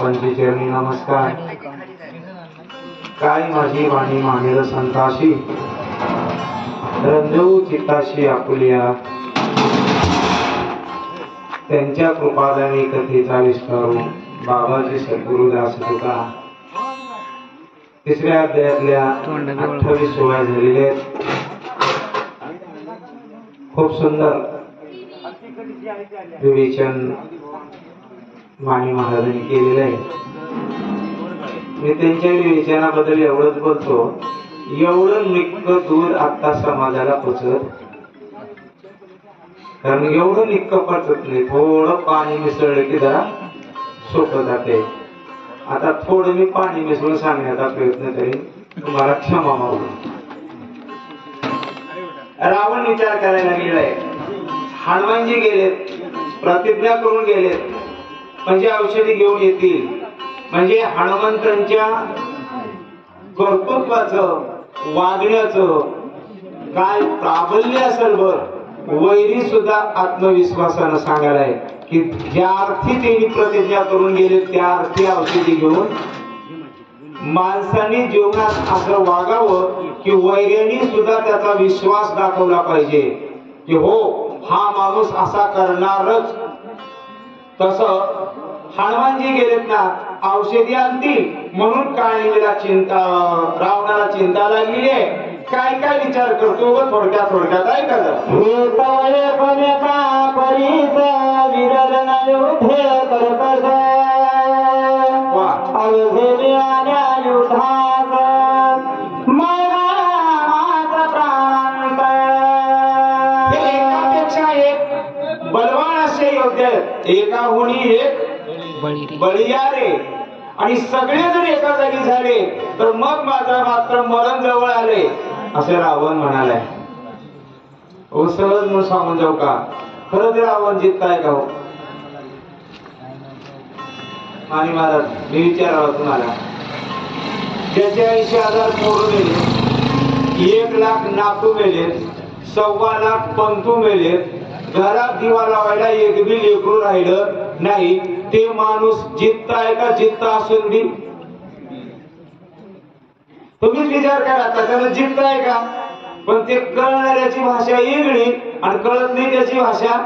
मायबापांचे चरणी नमस्कार. काय माझी वाणी मानेल संताशी? रंजू चित्ताशी आपुलिया. त्यांच्या कृपादानी कथेचा विस्तारू बाबाजी सद्गुरुदास तुका तिसऱ्या अध्यायातल्या अठ्ठावीस सोहळ्या झालेले आहेत. खूप सुंदर. विवेचन माने महाराजांनी केलेलं आहे. मी त्यांच्या विवेचनाबद्दल एवढंच बोलतो. एवढं निक्क दूर आता समाजाला पोचत. कारण एवढं निक्क पचत नाही. थोडं पाणी मिसळलं की जरा सोपं जाते. आता थोडं मी पाणी मिसळून सांगण्याचा प्रयत्न करीन. तुम्हाला क्षमा मागू. रावण विचार करायला गेलाय. हनुमानजी गेलेत. प्रतिज्ञा करून गेलेत. म्हणजे औषधी घेऊन येतील. म्हणजे हनुमंतांच्या कर्तृत्वाचं वागण्याचं काय प्राबल्य असेल बर वैरी सुद्धा आत्मविश्वासानं सांगायलाय की ज्या अर्थी त्यांनी प्रतिज्ञा करून गेले त्या अर्थी औषधी घेऊन माणसाने जीवनात असं वागावं की वैर्याने सुद्धा त्याचा विश्वास दाखवला पाहिजे. की हो हा माणूस असा करणारच. तस हनुमानजी गेलेत ना औषधी आणतील म्हणून काळीला चिंता रावणाला चिंता लागलेली आहे. काय काय विचार करतो व थोडक्यात थोडक्यात ऐका एकाहुनी एक बळी रे. आणि सगळे जर एका जागी झाले तर मग मात्र मात्र मरण जवळ आले असे रावण म्हणालाय. सहज म्हणून सांगून जाऊ का? खरंच रावण जितताय का हो? आणि महाराज मी विचारावं तुम्हाला. त्याचे ऐंशी हजार पोरं मेले एक लाख नातू मेले सव्वा लाख पंतू मेले घरात दिवा लावायला एक बिल लेकरू राहिलं नाही ते माणूस जितताय का जित्त असून बी? तुम्हीच विचार करा त्याच्यानं जितताय का? पण ते कळणाऱ्याची भाषा वेगळी आणि कळत नाही त्याची भाषा.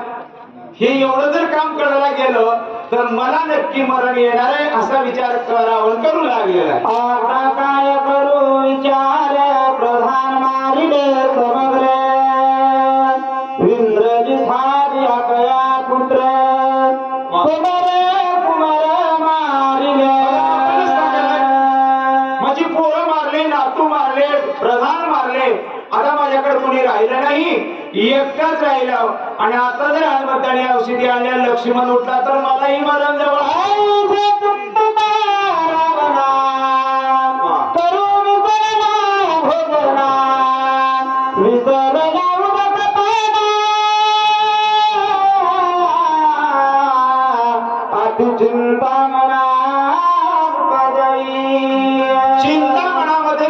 हे एवढं जर काम करायला गेलं तर मला नक्की मरण येणार आहे असा विचार करावं करू लागलेला आहे. आता काय करू विचार प्रधान औषधी आणल्या लक्ष्मण उठला तर मलाही मरण जवळ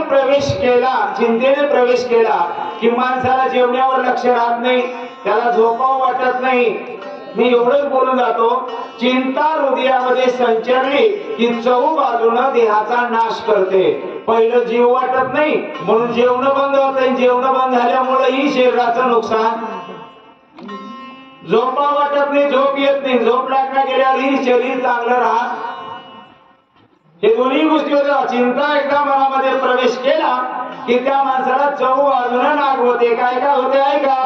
प्रवेश केला चिंतेने प्रवेश केला की माणसाला जेवण्यावर लक्ष राहत नाही त्याला झोपावं वाटत नाही मी एवढंच बोलून जातो चिंता हृदयामध्ये संचरली की चहू बाजूनं देहाचा नाश करते. पहिलं जीव वाटत नाही म्हणून जेवण बंद होत जेवण बंद झाल्यामुळेही शरीराचं नुकसान. झोपा वाटत नाही झोप येत नाही. झोप लागण्या गेल्यावरही शरीर चांगलं राहत. हे दोन्ही गोष्टी होत्या. चिंता एकदा मनामध्ये प्रवेश केला की त्या माणसाला चव बाजून नाग होते. काय काय होते ऐका.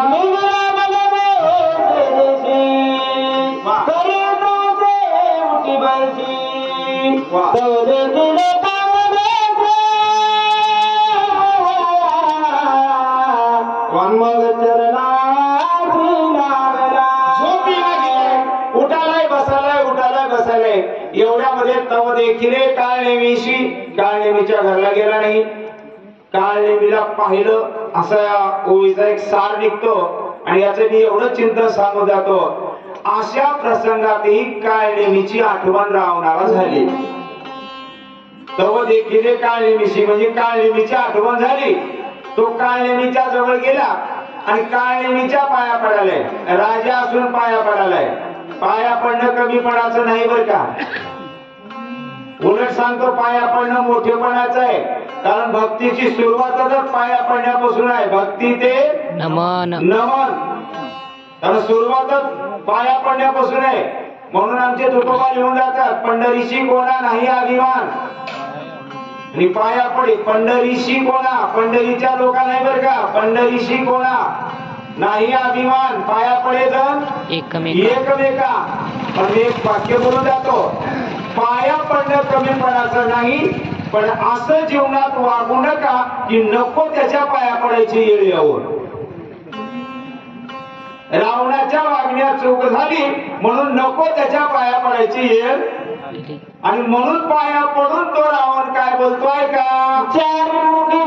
उठालाय बसालाय उठालाय बसालाय एवढ्यामध्ये तव देखील काळ नेमीशी काळ नेमीच्या घरला गेला नाही काळ नेमीला पाहिलं असा ओळीचा एक सार निघतो आणि याचं मी एवढं चिंतन सांगू जातो अशा प्रसंगातही काळ नेमीची आठवण राहणारा झाली? तव देखील काळ नेमीशी म्हणजे काळ नेमीची आठवण झाली? तो काळ नेमीच्या जवळ गेला आणि काळनेमीच्या पाया पडालाय? राजा असून पाया पडालाय. पाया पडणं कमीपणाचं नाही बर का? उलट सांगतो पाया पडणं मोठेपणाचं आहे. कारण भक्तीची सुरुवातच पाया पडण्यापासून आहे. भक्ती ते नमन. नमन. कारण सुरुवातच पाया पडण्यापासून आहे. म्हणून आमचे तुकोबा लिहून जातात पंढरीशी कोणा नाही अभिमान. आणि पाया पडे पंढरीशी कोणा पंढरीच्या लोका नाही बर का पंढरीशी कोणा नाही अभिमान. पाया पडे जण एकमेक. पण एक वाक्य बोलून जातो पाया पडणं कमीपणाचं नाही पण असं जीवनात वागू नका की नको त्याच्या पाया पडायची येळ यावं रावणाच्या वागण्यात चूक झाली म्हणून नको त्याच्या पाया पडायची येईल आणि म्हणून पाया पडून तो रावण काय बोलतोय का? चार मुठी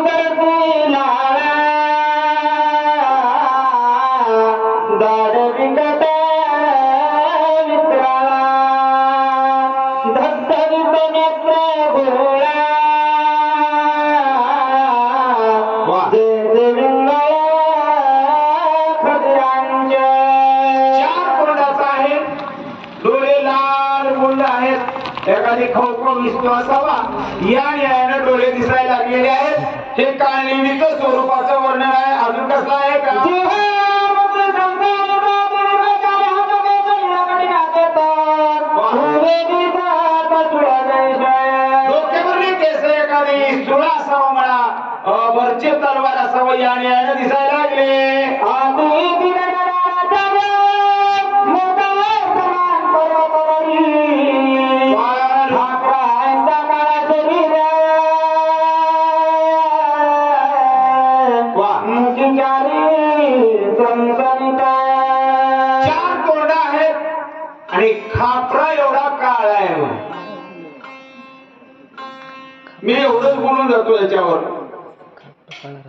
जातो याच्यावर.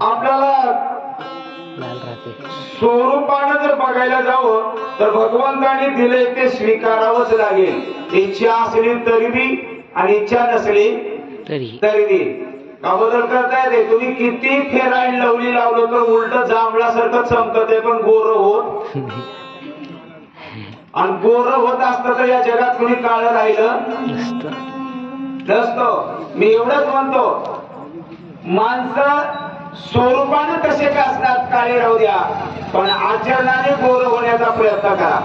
आपल्याला स्वरूपानं जर बघायला जावं तर भगवंताने दिले ते स्वीकारावंच लागेल. इच्छा असली तरी बी आणि इच्छा नसली तरी. का बदल करता येते. तुम्ही किती फेराईन लवली लावलं तर उलट जांभळासारखं चमकत आहे पण गोर होत. आणि गोर होत असतं तर या जगात कोणी काळ राहिलं? नसतो. मी एवढंच म्हणतो. माणसं स्वरूपाने कसे का असतात? काळे राहू द्या. पण आचरणाने गोर होण्याचा प्रयत्न करा.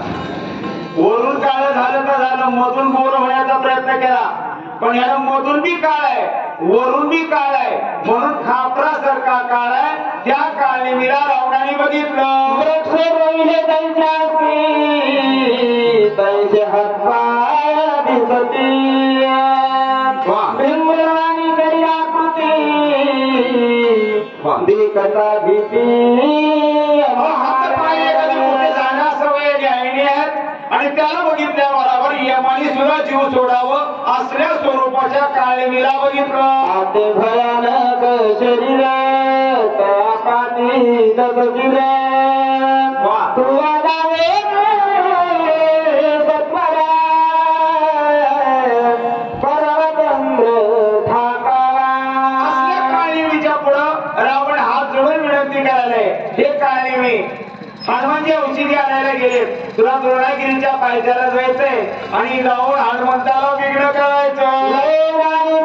वरून काळ झालं तर झालं मधून गोर होण्याचा प्रयत्न केला पण याला मधून बी काळ आहे वरून बी काळ आहे. म्हणून खापरासारखा काळ आहे. त्या काळनिमीला रावणाने बघितलं. त्यांचे हातपाय दिसती वा. भीती अहो, हातपाय जाण्यास सवय न्यायनी आहेत आणि त्याला बघितल्या बरोबर यमानी सुद्धा जीव सोडावं असल्या स्वरूपाच्या काळनिमीला बघितलं आते भयानक शरीर पाठी दगजीर तुला द्रोणागिरीच्या पायथ्याला जायचंय. आणि जाऊन हनुमंताला विघ्न करायचं लयराणी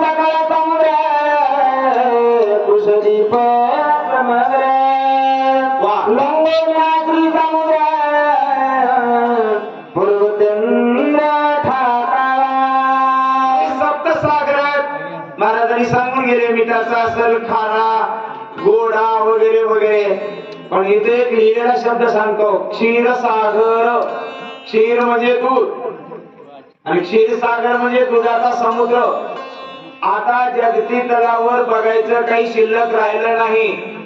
महाराजांनी सांगून गेले मिठाचा असेल खारा गोडा वगैरे वगैरे. पण इथे एक लिहिलेला शब्द सांगतो. क्षीरसागर क्षीर म्हणजे दूध. आणि क्षीरसागर म्हणजे दुधाचा समुद्र. आता जगती तलावर बघायचं काही शिल्लक राहिलं नाही.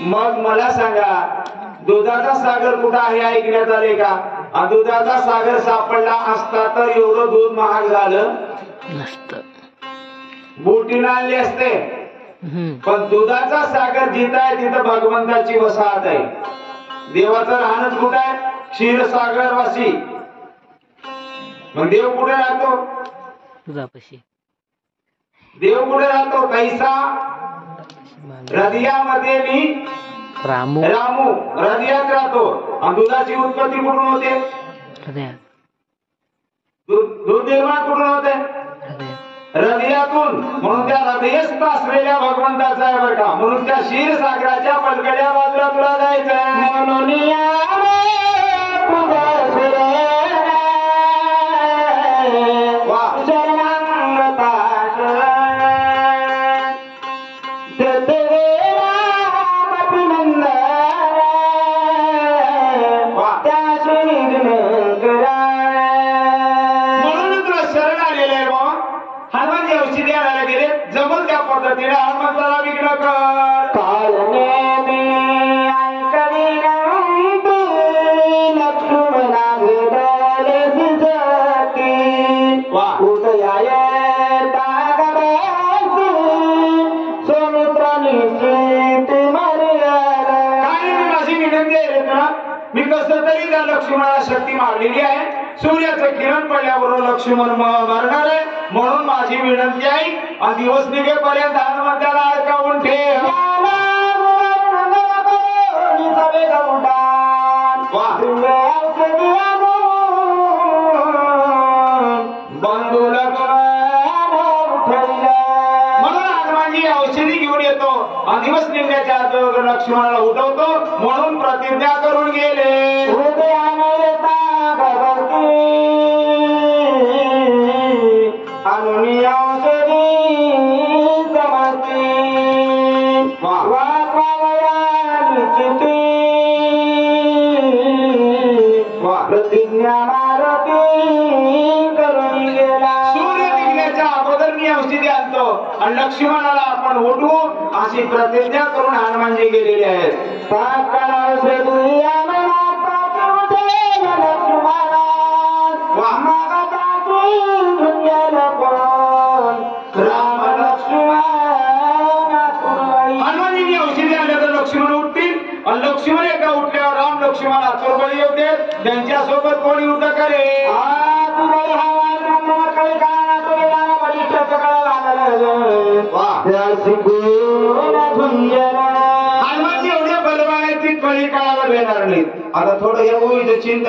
मग मला सांगा दुधाचा सागर कुठं आहे ऐकण्यात आले का? दुधाचा सागर सापडला असता तर एवढं दूध महाग झालं? नसतं. बोटीनं आणले असते. पण दुधाचा सागर जिथं आहे तिथं भगवंताची वसाहत आहे. देवाचं राहणच कुठं आहे? क्षीरसागर वासी मग देव कुठे राहतो? तुझापाशी. देव कुठे राहतो? कैसा? हृदयामध्ये मी रामू. रामू. हृदयात राहतो. आणि दुधाची उत्पत्ती कुठून होते? दूध निर्माण कुठून होते? हृदयातून म्हणून त्या हृदयस्थ असलेल्या भगवंताचा आहे बरं का. म्हणून त्या क्षीर सागराच्या पलकड्या बाजूला तुला जायचं म्हणून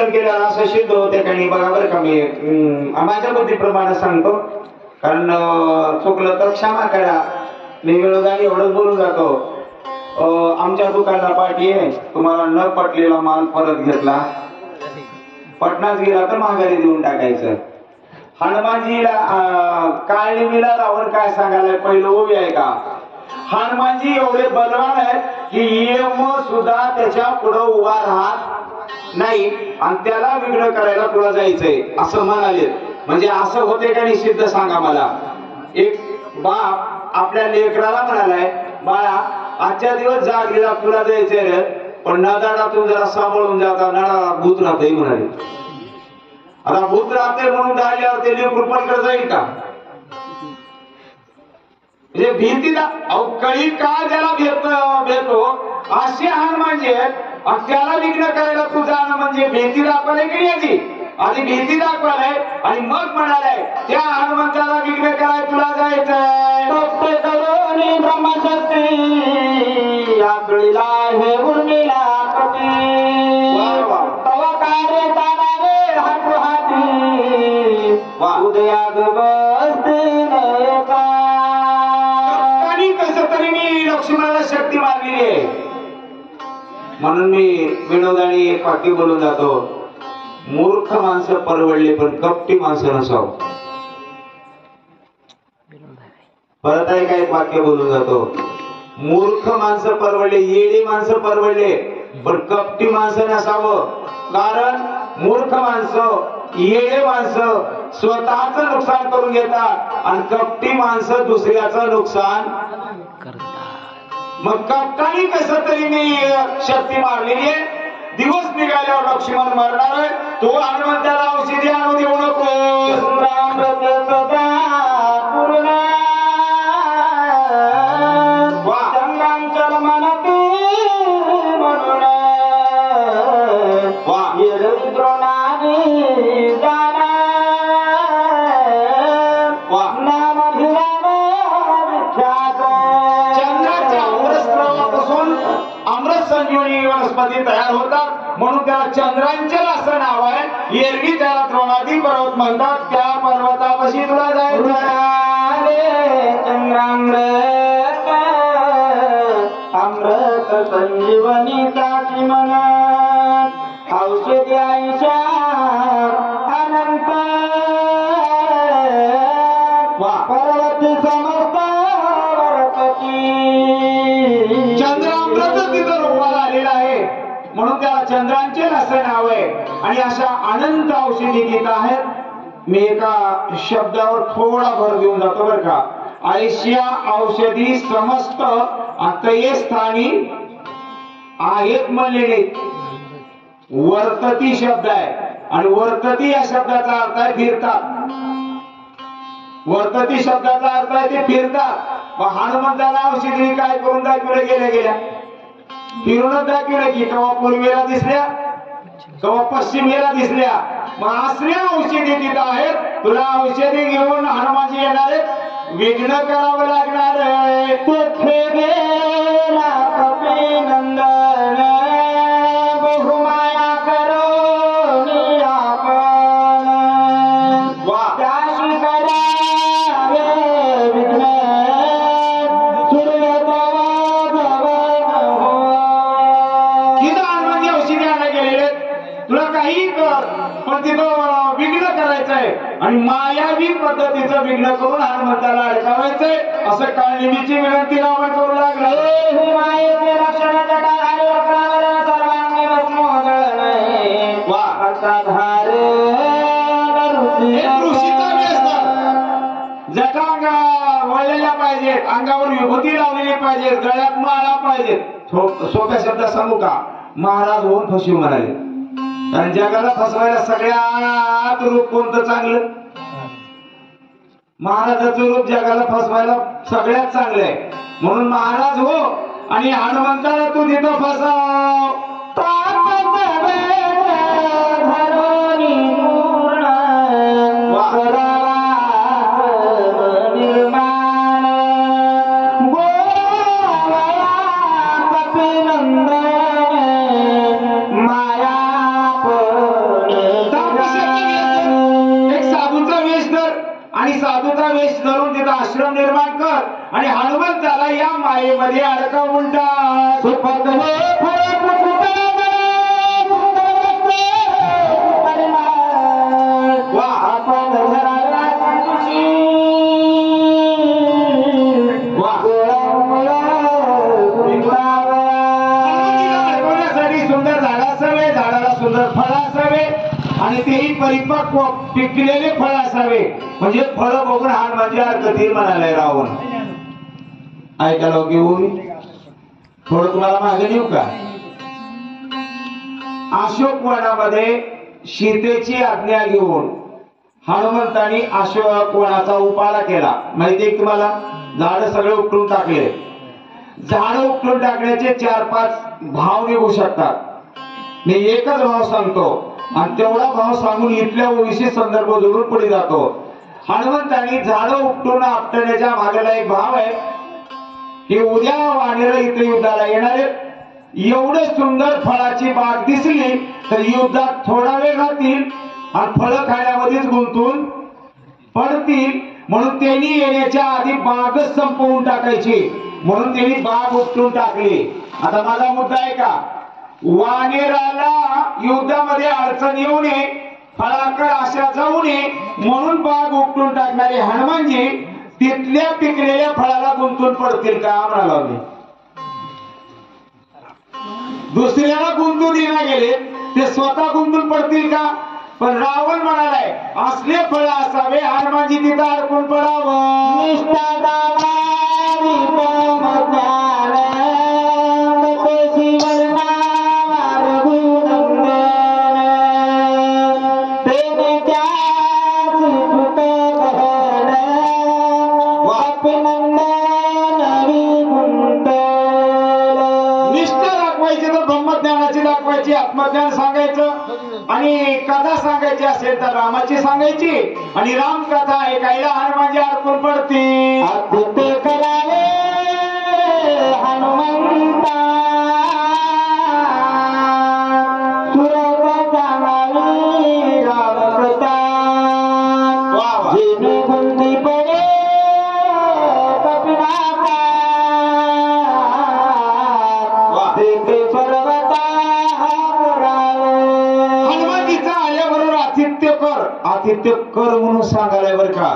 मूवीचं चिंतन असं सिद्ध होते काही बघा बरं का मी. माझ्या बुद्धीप्रमाणे सांगतो. कारण चुकलं तर क्षमा करा. मी विनोदाने एवढंच बोलून जातो. आमच्या दुकानला पाठी आहे. तुम्हाला न पटलेला माल परत घेतला. पटनाच गेला तर माघारी देऊन टाकायचं. हनुमानजीला काळीमीला काळनिमीला रावण काय सांगायला पहिलं उभी आहे का? हनुमानजी एवढे बलवान आहेत की यम सुद्धा त्याच्या पुढं उभा राहत नाही आणि त्याला वेगळं करायला तुला जायचंय असं म्हणाले. म्हणजे असं होते का निश्चित सांगा मला. एक बाप आपल्या लेकराला म्हणालाय बाळा आजच्या दिवस जागरीला तुला जायचंय रे. पण नदाडातून जरा सांभाळून जाता नळाला भूत राहते म्हणाले. आता भूत राहते म्हणून आल्यावर ते लेकरू पलीकडे जाईल का? म्हणजे भीतीला अवकळी का ज्याला भेट? भेटतो असे हार म्हणजे आणि त्याला विघ्न करायला तू जाणं म्हणजे भीती दाखवायला की याची? आधी भीती दाखवायलाय आणि मग म्हणालाय त्या हनुमंताला विघ्न करायला तुला जायचंय. करुणी ब्रह्मशक्ती हे उर्मिला कार्य कसं तरी मी लक्ष्मणाला शक्ती मारलेली आहे. म्हणून मी विनोदाने एक वाक्य बोलून जातो. मूर्ख माणसं परवडली पण कपटी माणसं नसाव. परत आहे का एक वाक्य बोलून जातो? मूर्ख माणसं परवडले येडी माणसं परवडले पण कपटी माणसं नसावं. कारण मूर्ख माणसं येडे माणसं स्वतःच नुकसान करून घेतात आणि कपटी माणसं दुसऱ्याचं नुकसान मग काही कसं तरी मी शक्ती मारलेली आहे. दिवस निघाल्यावर लक्ष्मण मरणार आहे. तो हनुमंताला औषधी आणू देऊ नको. राम सदा पूर्ण चंद्रांचल असं नाव आहे. एरवी त्याला द्रोणादी पर्वत म्हणतात. त्या पर्वतापाशी तुला जायचं आहे. चंद्रामृत अमृत संजीवनी ताची म्हणत. औषधी आयुष्या आणि अशा अनंत औषधी गीत आहेत. मी एका शब्दावर थोडा भर देऊन जातो बरं का. ऐशिया औषधी समस्त अतये स्थानी आहेत म्हणलेले. वर्तती शब्द आहे. आणि वर्तती या शब्दाचा अर्थ आहे फिरतात. वर्तती शब्दाचा अर्थ आहे ते फिरतात. हनुमंताला औषधी काय करून दाखवल्या गेल्या गेल्या? फिरूनच दाखवल्या की तेव्हा पूर्वीला दिसल्या तेव्हा पश्चिमेला दिसल्या. मग असल्या औषधी तिथं आहेत. तुला औषधी घेऊन हनुमानजी येणार आहेत. विघ्न करावं लागणार आहे. नंदन विघ्न करून हनुमंताला अडकावायचंय असं काळनिमीची विनंती रावण करू लागला. जटांग वळलेल्या पाहिजेत अंगावर विभूती लावलेली पाहिजे गळ्यात माळा पाहिजेत. सो- सोप्या शब्दात सांगू का? महाराज होऊन फसवी म्हणाले. कारण जगाला फसवायला सगळ्यात रूप कोणतं चांगलं? महाराजाचं रूप जगाला फसवायला सगळ्यात चांगलं आहे. म्हणून महाराज हो आणि हनुमंताला तू तिथं फसाव. पिकलेले फळ असावे. म्हणजे फळ बघून हा म्हणजे कधी म्हणालाय रावण. ऐकायला घेऊन हो. थोडं तुम्हाला मागे येऊ का? अशोक वनामध्ये सीतेची आज्ञा घेऊन हनुमंतानी अशोक वनाचा उपाडा केला. माहितीये तुम्हाला? झाड सगळे उपटून टाकले. झाड उपटून टाकण्याचे चार पाच भाव निघू शकतात. मी एकच भाव सांगतो. आणि तेवढा भाव सांगून इथल्या ओळीशी संदर्भ जोडून पुढे जातो. हनुमंतांनी झाड उपटून आपटण्याच्या भागाला एक भाव आहे की उद्या वाणीला इथे युद्धाला येणार एवढे सुंदर फळाची बाग दिसली तर युद्धात थोडा वेळ राहतील आणि फळं खाण्यामध्येच गुंतून पडतील. म्हणून त्यांनी येण्याच्या आधी बागच संपवून टाकायची. म्हणून त्यांनी बाग उपटून टाकली. आता माझा मुद्दा आहे का? वानेराला युद्धामध्ये अडचण येऊ नये फळाकर आशा जाऊ नये म्हणून बाग उपटून टाकणारे हनुमानजी तिथल्या पिकलेल्या फळाला गुंतून पडतील का? म्हणाला दुसऱ्याला गुंतून देण्या गेले ते स्वतः गुंतून पडतील का? पण रावण म्हणालाय असले फळ असावे हनुमानजी तिथं अडकून पडावं. तर रामाची सांगायची. आणि राम कथा ऐकायला हनुमानजी अडकून करा आतिथ्य कर म्हणून सांगायला बरं का?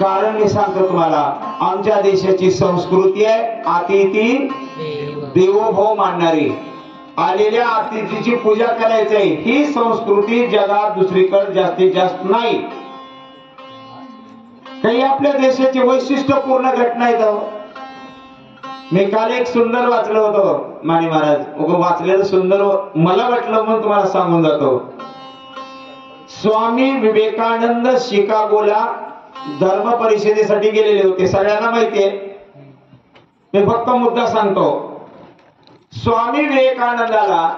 कारण मी सांगतो तुम्हाला आमच्या देशाची संस्कृती आहे अतिथी देव. देवोभव मानणारी. आलेल्या अतिथीची पूजा करायची आहे ही संस्कृती जगात दुसरीकडे जास्तीत जास्त नाही. काही आपल्या देशाची वैशिष्ट्यपूर्ण घटना आहेत. मी काल एक सुंदर वाचलं होतं माने महाराज. वाचलेलं सुंदर मला वाटलं म्हणून तुम्हाला सांगून जातो. स्वामी विवेकानंद शिकागोला धर्म परिषदेसाठी गेलेले होते. सगळ्यांना माहितीये मी फक्त मुद्दा सांगतो. स्वामी विवेकानंदाला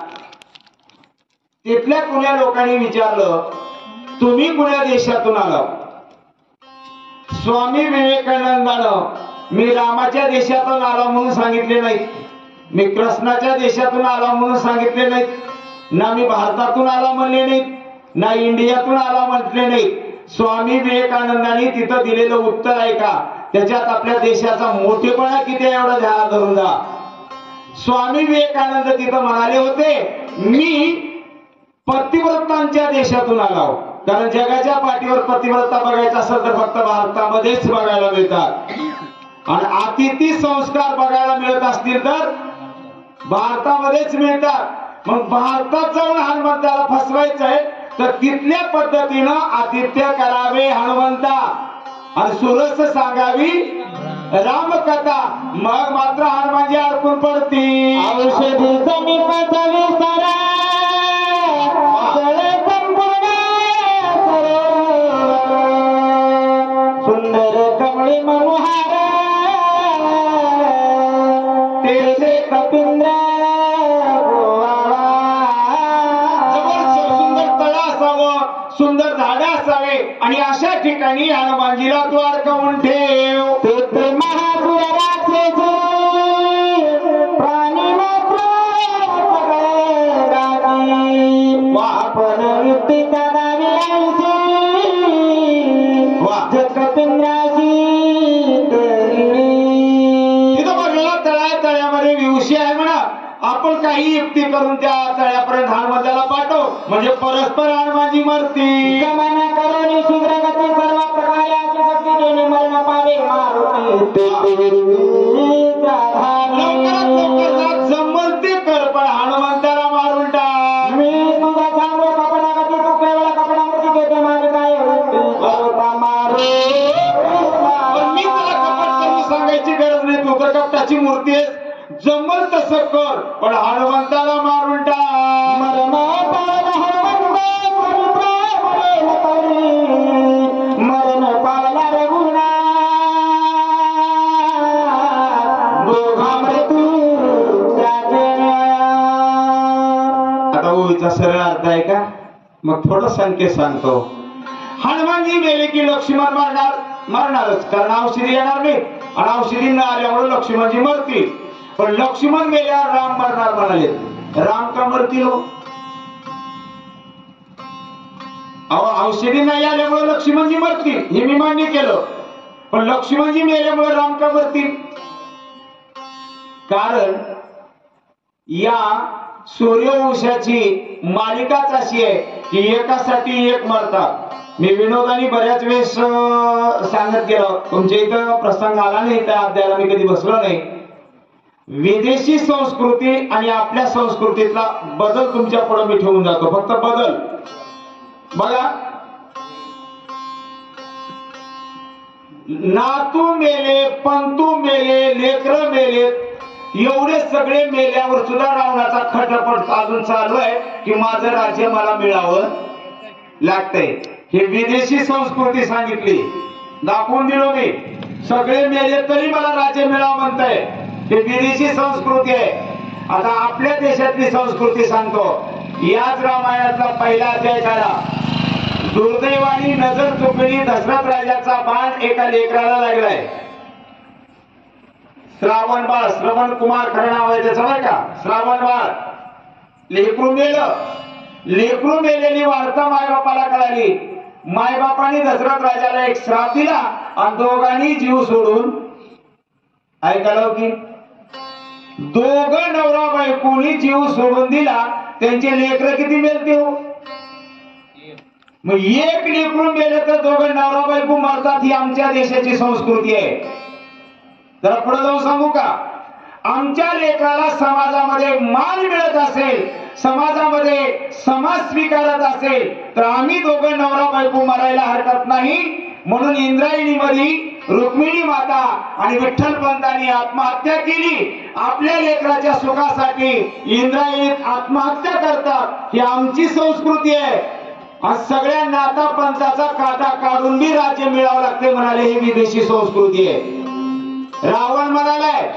तिथल्या कुण्या लोकांनी विचारलं तुम्ही कुण्या देशातून आला स्वामी विवेकानंदानं मी रामाच्या देशातून आलो म्हणून सांगितले नाही मी कृष्णाच्या देशातून आलो म्हणून सांगितले नाहीत. ना मी भारतातून आला म्हणले नाहीत. ना इंडियातून आला म्हटले नाही. स्वामी विवेकानंदांनी तिथं दिलेलं उत्तर आहे का? त्याच्यात आपल्या देशाचा मोठेपणा किती एवढा ध्यान धरून जा. स्वामी विवेकानंद तिथं म्हणाले होते मी पतिव्रतांच्या देशातून आलो कारण जगाच्या पाठीवर पतिव्रता बघायचा असेल तर फक्त भारतामध्येच बघायला मिळतात. आणि अतिथी संस्कार बघायला मिळत असतील तर भारतामध्येच मिळतात. मग भारतात जाऊन हनुमंताला फसवायचं आहे तर तिथल्या पद्धतीनं आदित्य करावे हनुमंता. आणि सुरस सांगावी रामकथा. मग मात्र हनुमानजी अडकून पडतील. औषधी ठिकाणी हनुमानजीला तू अडकवून ठेव. तेथे महासुर राक्षसी प्राणी मात्र सगळे राजी वा. आपण युक्तीचा दावी ऐशी वा. जगपिंद्राशी तरी तिथं बघला तळ्या तळ्यामध्ये विवशी आहे म्हणा. आपण काही युक्ती करून त्या तळ्यापर्यंत हनुमंताला पाठव. म्हणजे परस्पर हनुमानजी मरती गमन करून मरण पावे मारुती कर पण हनुमंताला मारून टाक मी तुझा कपडा घेते काय मी तुला कपट सांगायची गरज नाही तू तर कपटाची मूर्ती आहेस जमल तसं कर पण हनुमंताला मारून टाक. मग थोडं संकेत सांगतो. हनुमानजी गेले की लक्ष्मण मरणार मरणारच. कारण औषधी येणार नाही. आणि औषधी न आल्यामुळे लक्ष्मणजी मरतील. पण लक्ष्मण गेल्यावर राम मरणार म्हणाले. राम का मरतील हो? औषधी नाही आल्यामुळे लक्ष्मणजी मरतील हे मी मान्य केलं. पण लक्ष्मणजी मेल्यामुळे राम का मरतील? कारण या सूर्यवंशाची मालिकाच अशी आहे. की एकासाठी एक मरतात. मी विनोदाने बऱ्याच वेळेस सांगत गेलो. तुमच्या इथं प्रसंग आला नाही त्या अध्यायाला मी कधी बसलो नाही. विदेशी संस्कृती आणि आपल्या संस्कृतीतला बदल तुमच्यापुढे मी ठेवून जातो. फक्त बदल. बघा. नातू मेले पंतू मेले लेकर मेले एवढे सगळे मेल्यावर सुद्धा रावणाचा खटपट अजून चालू आहे की माझं राज्य मला मिळावं लागतंय. हे विदेशी संस्कृती सांगितली. दाखवून दिलो मी. सगळे मेले तरी मला राज्य मिळावं म्हणताय. हे विदेशी संस्कृती आहे. आता आपल्या देशातली संस्कृती सांगतो. याच रामायणातला पहिला अध्याय झाला. दुर्दैवानी नजर चुकली दशरथ राजाचा बाण एका लेकराला लागलाय. श्रावण बाळ श्रवण कुमार खरं नाव आहे त्याचं नाही का? श्रावण बाळ. लेकरू मेलं. लेकरू मेलेली वार्ता मायबापाला कळाली. मायबापाने दशरथ राजाला एक श्राप दिला आणि दोघांनी जीव सोडून ऐकायला हो की? दोघं नवरा बायकोनी जीव सोडून दिला. त्यांचे लेकर किती मेलते हो? मग एक लेकरून गेलं तर दोघं नवरा बायको मरतात ही आमच्या देशाची संस्कृती आहे. जरा पुढे जाऊन सांगू का? आमच्या लेकराला समाजामध्ये मान मिळत असेल समाजामध्ये समाज स्वीकारत असेल तर आम्ही दोघं नवरा बायको मरायला हरकत नाही. म्हणून इंद्रायणीमध्ये रुक्मिणी माता आणि विठ्ठल पंतांनी आत्महत्या केली. आपल्या लेकराच्या सुखासाठी इंद्रायणीत आत्महत्या करतात. ही आमची संस्कृती आहे. आज सगळ्या नाता पंथाचा काटा काढून बी राज्य मिळावं लागते म्हणाले ही विदेशी संस्कृती आहे. रावण म्हणालाय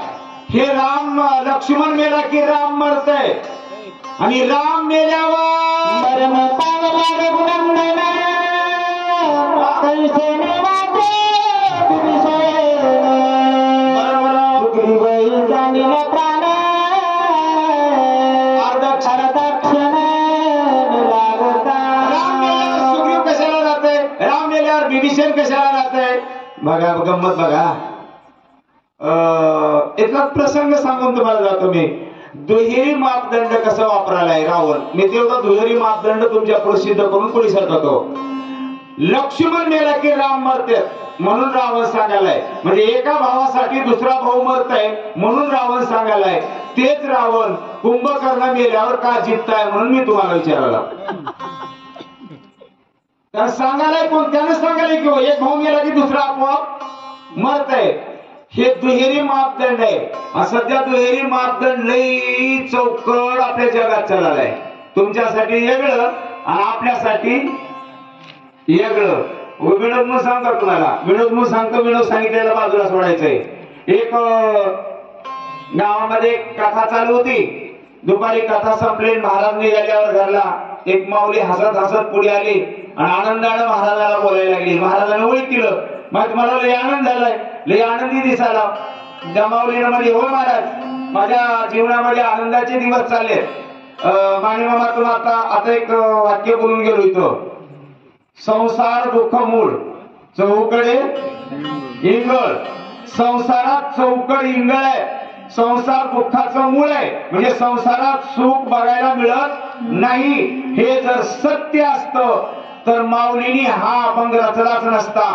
हे राम लक्ष्मण मेला की राम मरतय. आणि राम मेल्यावर राम मेल्यावर कशाला बघा गंमत बघा. अं, प्रसंग सांगून तुम्हाला जातो मी. दुहेरी मापदंड कसा वापरायलाय रावण मी तेवढा दुहेरी मापदंड तुमच्या प्रसिद्ध करून पुढे सरकतो. लक्ष्मण मेला की राम मरते म्हणून रावण सांगायलाय. म्हणजे एका भावासाठी दुसरा भाऊ मरताय म्हणून रावण सांगायलाय. तेच रावण कुंभकर्ण मेल्यावर का जिंकताय म्हणून मी तुम्हाला विचारायला तर सांगायलाय कोण? त्यानं सांगायला की हो, एक भाऊ मेला की दुसरा आपोआप मरतय. हे दुहेरी मापदंड आहे. सध्या दुहेरी मापदंड लई चौकड आपल्या जगात चाललाय. तुमच्यासाठी वेगळं आणि आपल्यासाठी वेगळं. विनोद मग सांगतो तुम्हाला? विनोद मग सांगतो विनोद सांगितलेला बाजूला सोडायचंय. एक गावामध्ये एक कथा चालू होती. दुपारी कथा संपली महाराज निघाल्यावर घरला एक माऊली हसत हसत पुढे आली आणि आनंदानं महाराजाला बोलायला लागली. महाराजाने केलं मग तुम्हाला लय आनंद झालाय. लय आनंदी दिसायला. त्या म्हणजे हो महाराज माझ्या जीवनामध्ये आनंदाचे दिवस चालले. माने मामा तुला आता आता एक वाक्य बोलून गेलो इथं. संसार दुःख मूळ. चौकडे इंगळ. संसारात चौकड इंगळ आहे संसार दुःखाचं मूळ आहे म्हणजे संसारात सुख बघायला मिळत नाही. हे जर सत्य असतं तर माऊलीनी हा अभंग रचलाच नसता.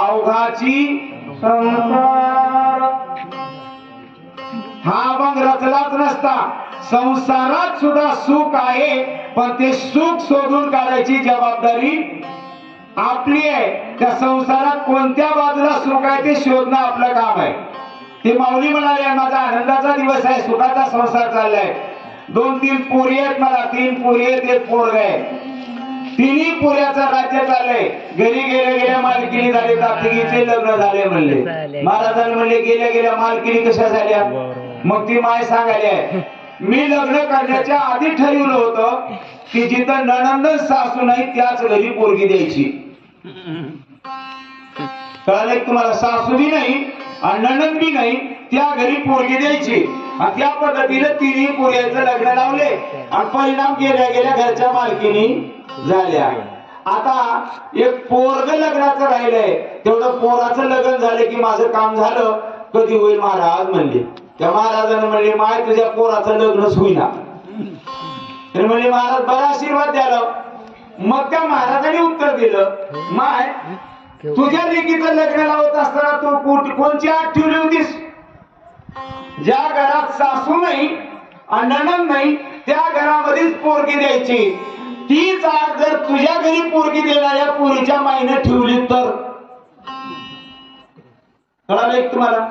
अवघाची संसार. हा मग रचलाच नसता. संसारात सुद्धा सुख आहे पण ते सुख शोधून काढायची जबाबदारी आपली आहे. त्या संसारात कोणत्या बाजूला सुख आहे ते शोधणं आपलं काम आहे. ते माऊली म्हणाले माझा आनंदाचा दिवस आहे सुखाचा संसार चाललाय. दोन तीन पोरी आहेत मला तीन पोरी आहेत एक पोरग आहे. तिन्ही पुऱ्याचं राज्य चाललंय. घरी गेल्या गेल्या मालकिनी झाले तात्तिकीचे लग्न झाले म्हणले. महाराजांनी म्हणले गेल्या गेल्या मालकिनी कशा झाल्या? मग ती माय सांगायली मी लग्न करण्याच्या आधी ठरवलं होतं की जिथं नणंद सासू नाही त्याच घरी पोरगी द्यायची. कळालं तुम्हाला? सासू बी नाही आणि नणंद बी नाही त्या घरी पोरगी द्यायची. आणि त्या पद्धतीने तिन्ही पोऱ्याचं लग्न लावले. आणि परिणाम गेल्या गेल्या घरच्या मालकीनी झाल्या. आता एक पोरग लग्नाचं राहिलंय. तेवढं पोराचं लग्न झालं की माझं काम झालं. कधी होईल महाराज म्हणले. त्या महाराजांना म्हणले माय तुझ्या पोराचं लग्नच होईना. तर म्हणले महाराज बरा आशीर्वाद द्याला मग त्या महाराजांनी उत्तर दिलं माय तुझ्या लेकीचं लग्न लावत असताना तू कोण- कोणची आठ ठेवली होतीस? ज्या घरात सासू नाही आणि नाही त्या घरामध्येच पोरगी द्यायची. ती आठ जर तुझ्या घरी पोरगी देणाऱ्या पोरीच्या माईनं ठेवली तर? कळालं एक तुम्हाला?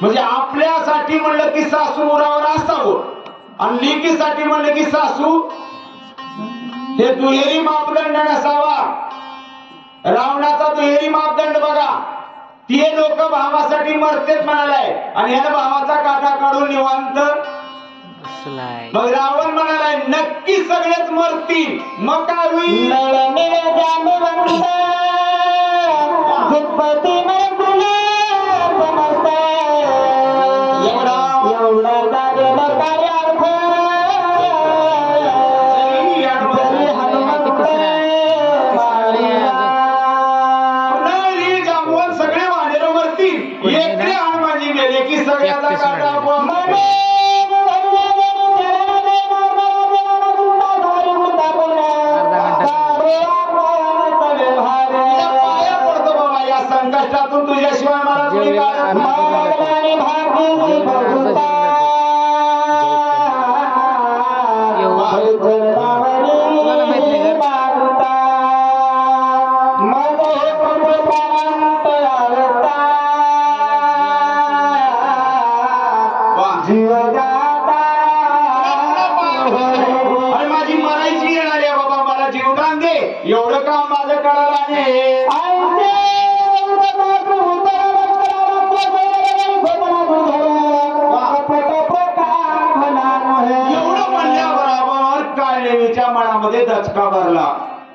म्हणजे आपल्यासाठी म्हणलं की सासू उरावर असावं आणि लेकीसाठी म्हणलं की सासू हे दुहेरी मापदंड नसावा. रावणाचा दुहेरी मापदंड बघा. ते लोक भावासाठी मरतेच म्हणालाय आणि ह्या भावाचा काटा काढून निवांत असलाय मग रावण म्हणालाय नक्की सगळेच मरतील. मग काय होईल जाणवंत नरकुले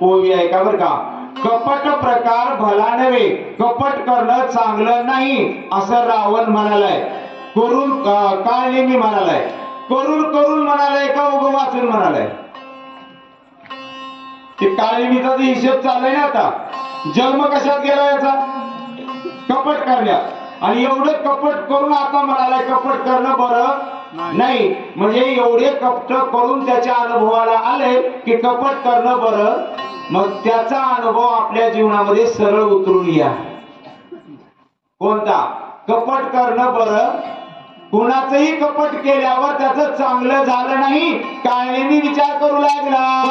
ओवी आहे का बरं का? कपट प्रकार भला नव्हे कपट करणं चांगलं नाही असं रावण म्हणालाय. करून काळनेमी म्हणालाय. करून करून म्हणालाय का उग वाचून म्हणालाय? ते काळनेमीचा हिशेब चाललाय ना आता. जन्म कशात गेला याचा? कपट करण्यात. आणि एवढं कपट करून आता म्हणालाय कपट करणं बरं नाही. म्हणजे एवढे कपट करून त्याच्या अनुभवाला आले की कपट करणं बरं. मग त्याचा अनुभव आपल्या जीवनामध्ये सरळ उतरून या. कोणता? कपट करणं बरं. कुणाचंही कपट केल्यावर त्याचं चांगलं झालं नाही काळेनी विचार करू लागला.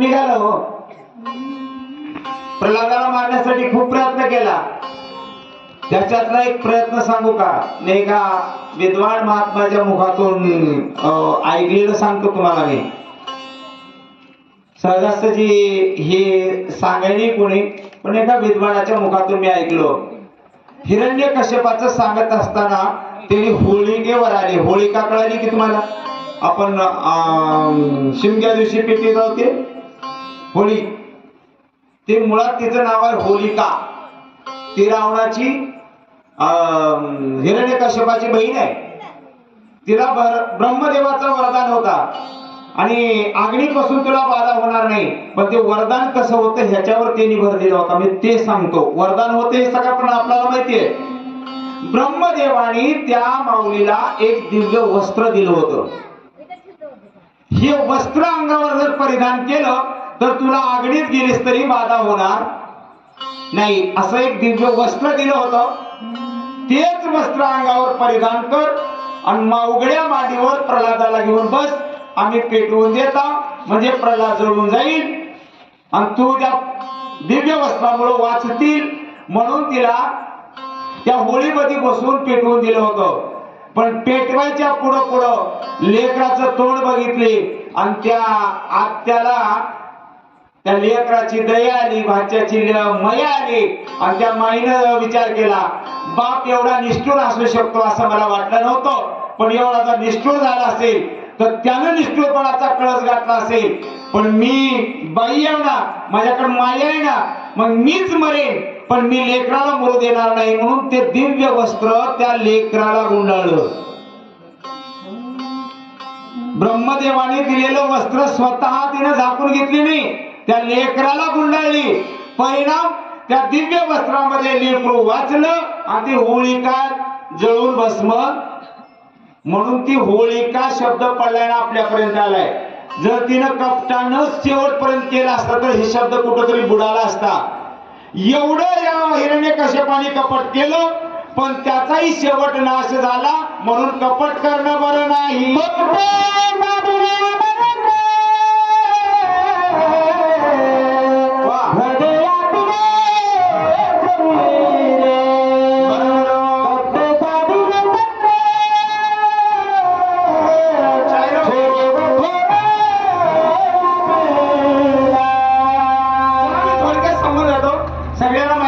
निघालं हो. प्रल्हादाला मारण्यासाठी खूप प्रयत्न केला. त्याच्यातला एक प्रयत्न सांगू का? मी एका विद्वान महात्माच्या मुखातून ऐकलेलं सांगतो तुम्हाला मी. सहजासहजी हे सांगायनी कोणी पण एका विद्वानाच्या मुखातून मी ऐकलो. हिरण्य कश्यपाच सांगत असताना त्यांनी आली आले होळिका कळाली की तुम्हाला? आपण अं, शिमग्या दिवशी पेटी जाते होळी. ते मुळात तिचं नाव आहे होलिका. ती रावणाची हिरण्य कश्यपाची बहीण आहे. तिला भर ब्रह्मदेवाचा वरदान होता. आणि आग्नीपासून तुला बाधा होणार नाही. पण ते वरदान कसं होतं ह्याच्यावर त्यांनी भर दिला होता. मी ते सांगतो. वरदान होते हे सगळं पण आपल्याला माहितीये ब्रह्मदेवाने त्या माऊलीला एक दिव्य वस्त्र दिलं होतं. हे वस्त्र अंगावर जर परिधान केलं तर तुला आगडीत गेलीस तरी बाधा होणार नाही. असं एक दिव्य वस्त्र दिलं होतं. तेच वस्त्र अंगावर परिधान कर आणि मावगड्या मांडीवर प्रल्हादाला घेऊन बस. आम्ही पेटवून देता म्हणजे प्रल्हाद जळून जाईल. आणि तू त्या दिव्य वस्त्रामुळे वाचतील. म्हणून तिला त्या होळीमध्ये बसून पेटवून दिलं होतं. पण पेटवायच्या पुढं पुढं लेकराचं तोंड बघितले आणि त्या आत्याला त्या लेकराची दया आली भाच्याची ल- मया आली आणि त्या माईनं विचार केला बाप एवढा निष्ठुर असू शकतो असं मला वाटलं नव्हतं. पण एवढा जर निष्ठूर झाला असेल तर त्यानं निष्ठूरपणाचा कळस घातला असेल. पण मी बाई येणार माझ्याकडे माया येणार मग मीच मरेन. पण मी लेकराला मरू देणार नाही म्हणून ते दिव्य वस्त्र त्या लेकराला गुंडाळलं. ब्रह्मदेवाने दिलेलं वस्त्र स्वतः तिने झाकून घेतली नाही. त्या लेकराला गुंडाळली. परिणाम त्या दिव्य वस्त्रामध्ये लेकरू वाचलं आणि ती होळिका जळून भस्म म्हणून ती होळिका शब्द पडलाय आपल्यापर्यंत आलाय. जर तिनं कपटानं शेवटपर्यंत केला असता तर हे शब्द कुठंतरी बुडाला असता. एवढं या हिरण्य कश्यपाने कपट केलं पण त्याचाही शेवट नाश झाला म्हणून कपट करणं बरं नाही.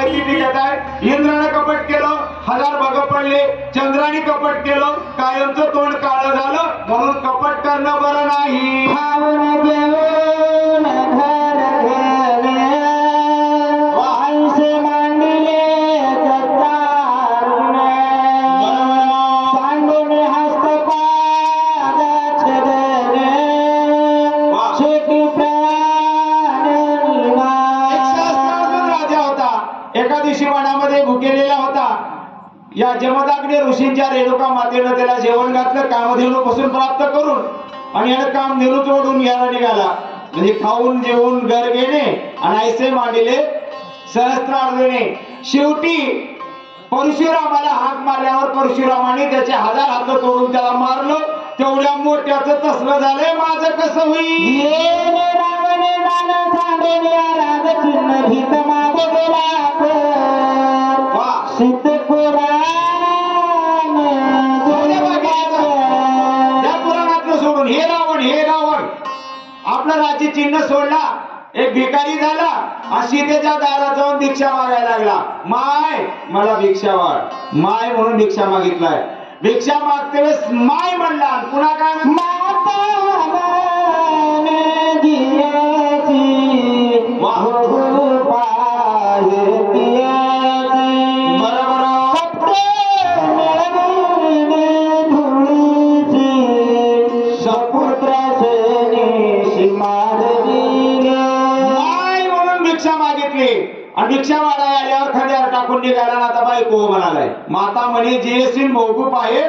माहिती ती आहे इंद्राने कपट केलं हजार बघ पडले. चंद्राने कपट केलं कायमचं तोंड काळं झालं. म्हणून कपट करणं बरं नाही. जमदाग्ने ऋषींच्या रेणुका मातेनं त्याला जेवण घातलं कामधेनू पासून प्राप्त करून आणि यानं काम धेनू तोडून घ्यायला निघाला. म्हणजे खाऊन जेवून घर घेणे आणि ऐसे मांडिले सहस्त्रार्जुने शेवटी परशुरामाला हाक मारल्यावर परशुरामाने त्याचे हजार हात तोडून त्याला मारलं. तेवढ्या मोठ्याचं तसलं झालंय माझं कसं होईल? येणे आपलं राज्य चिन्ह सोडला एक भिकारी झाला आणि सीतेच्या दारात जाऊन भिक्षा मागायला लागला. माय मला भिक्षा वाढ माय म्हणून भिक्षा मागितलाय. भिक्षा मागते वेळेस माय म्हणला पुन्हा काय म्हणला? भिक्षा वाढायला आल्यावर खंड्यावर टाकून निघाला ना आता बाई को म्हणालाय. माता म्हणे जेसी मोगूप आहे.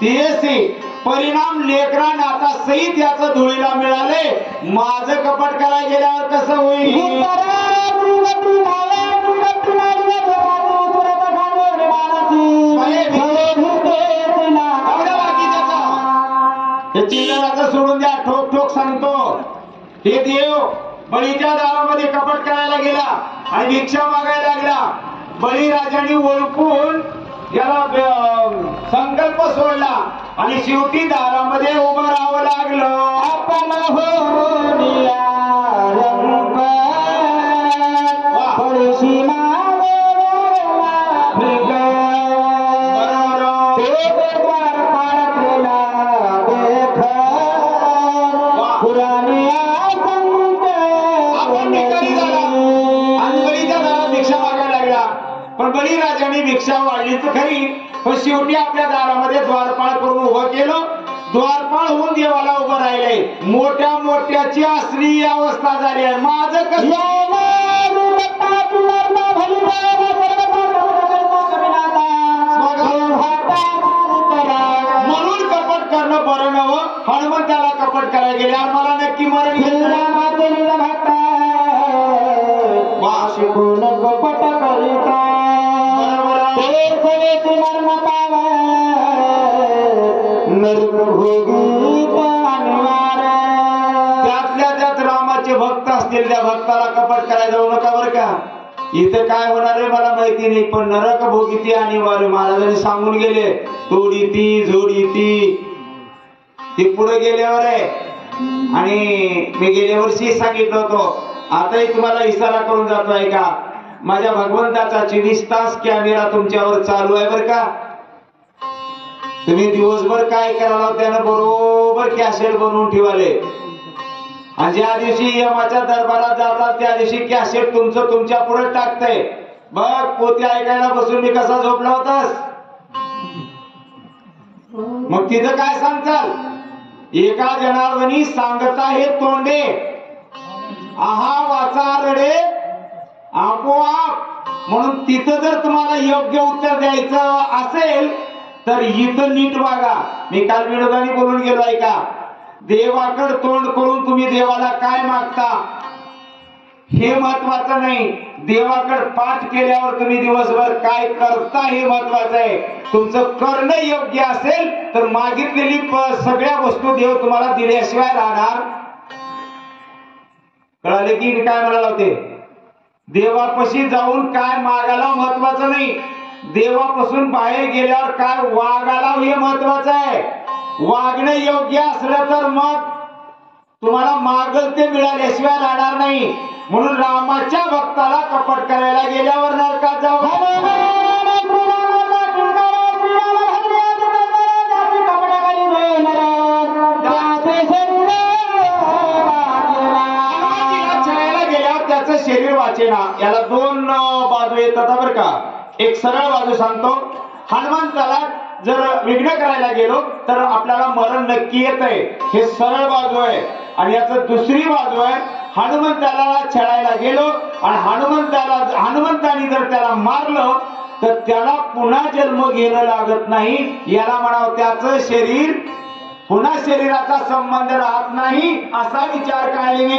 तेसी परिणाम लेकरा नाता सहित याचं धुळीला मिळाले माझं कपट करायला गेल्यावर कसं होईल? चिल्लराचं सोडून द्या. ठोक ठोक सांगतो. हे देव बळीच्या दारामध्ये कपट करायला गेला. आणि भिक्षा मागायला लागला. बळीराजाने ओळखून याला संकल्प सोडला. आणि शेवटी दारामध्ये उभं राहावं लागलं. आपण होनिया पण बळीराजाने भिक्षा वाढली तर खरी. पण शेवटी आपल्या दारामध्ये द्वारपाळ करून उभं केलं. द्वारपाळ होऊन देवाला उभं राहिले. मोठ्या मोठ्याची असली अवस्था झाली आहे. माझं कसं? म्हणून कपट करणं बरं नवं हनुमंताला कपट करायला गेले. मला नक्की मरण घेतलं कपट करिता ते सवेची मरण पावा त्यातल्या त्यात रामाचे भक्त असतील त्या भक्ताला कपट करायला जाऊ नका बरं का. इथं काय होणार आहे मला माहिती नाही पण नरक भोगिती अनिवार्य महाराजांनी सांगून गेले तोडी ती जोडी ती. ते पुढे गेल्यावर आहे. आणि मी गेल्या वर्षी सांगितलं होतो आताही तुम्हाला इशारा करून जातोय का? माझ्या भगवंताचा चोवीस तास कॅमेरा तुमच्यावर चालू आहे बर का? तुम्ही दिवसभर काय करायला त्यानं बरोबर कॅसेट बनवून ठेवाले. आणि ज्या दिवशी यमाच्या दरबारात जातात त्या दिवशी कॅसेट तुमचं तुमच्यापुढे टाकतंय. बघ पोते ऐकायला बसून मी कसा झोपला होतास? मग तिथं काय सांगताल? एका जनार्दनी सांगता हे तोंडे आहा वाचा रडे आपोआप म्हणून तिथं जर तुम्हाला योग्य उत्तर द्यायचं असेल तर इथं नीट वागा मी काल विरोधाने बोलून गेलो ऐका. देवाकड तोंड करून तुम्ही देवाला काय मागता? हे महत्वाचं नाही. देवाकड पाठ केल्यावर तुम्ही दिवसभर काय करता हे महत्वाचं आहे. तुमचं करणं योग्य असेल तर मागितलेली सगळ्या वस्तू देव तुम्हाला दिल्याशिवाय राहणार. कळाले की काय म्हणाला होते देवापाशी जाऊन काय मागायला महत्वाचं नाही. देवापासून बाहेर गेल्यावर काय वागायला हे महत्वाचं आहे. वागणं योग्य असलं तर मग तुम्हाला मागल ते मिळाल्याशिवाय राहणार नाही. म्हणून रामाच्या भक्ताला कपट करायला गेल्यावर नरकात जाऊ वाचेना. याला दोन बाजू येतात बरं का. एक सरळ बाजू सांगतो. हनुमंताला जर विघ्न करायला गेलो तर आपल्याला मरण नक्की येत आहे हे सरळ बाजू आहे. आणि याच दुसरी बाजू आहे. हनुमंताला छळायला गेलो आणि हनुमंताला हनुमंताने जर त्याला मारलं तर त्याला पुन्हा जन्म घेणं लागत नाही. याला म्हणावं त्याचं शरीर पुन्हा शरीराचा संबंध राहत नाही असा विचार काळजी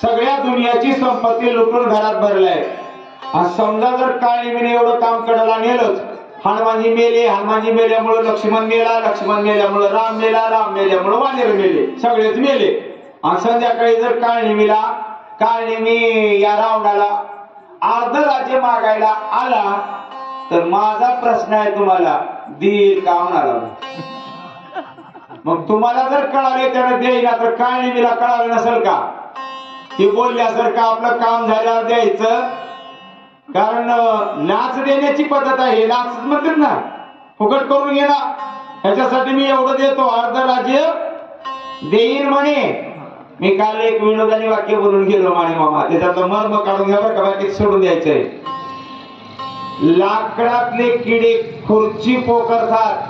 सगळ्या दुनियाची संपत्ती लुटून घरात भरलाय. समजा जर काळीमीने एवढं काम करायला नेलंच हनुमानजी मेले हनुमानजी मेल्यामुळे लक्ष्मण मेला लक्ष्मण मेल्यामुळे राम मेला राम मेल्यामुळे वानेर मेले सगळेच मेले. आणि संध्याकाळी जर काळनिमीला काळनिमी या रावणाला अर्ध राज्य मागायला आला तर माझा प्रश्न आहे तुम्हाला देईल का म्हणाला? मग तुम्हाला जर कळाले त्यानं देईना तर काळनिमीला कळालं नसेल का? ती बोलल्यासारखं आपलं काम झाल्यावर द्यायचं. कारण लाच देण्याची पद्धत आहे. लाच म्हणतात ना. फुकट करून घे ना. ह्याच्यासाठी मी एवढं देतो. अर्ध राज्य देईन म्हणे. मी काल एक विनोदाने वाक्य बोलून गेलो माने मामा. त्याच्यातलं मर्म काढून घ्या बरं का. बाकी सोडून द्यायचंय. लाकडातले किडे खुर्ची पोकरतात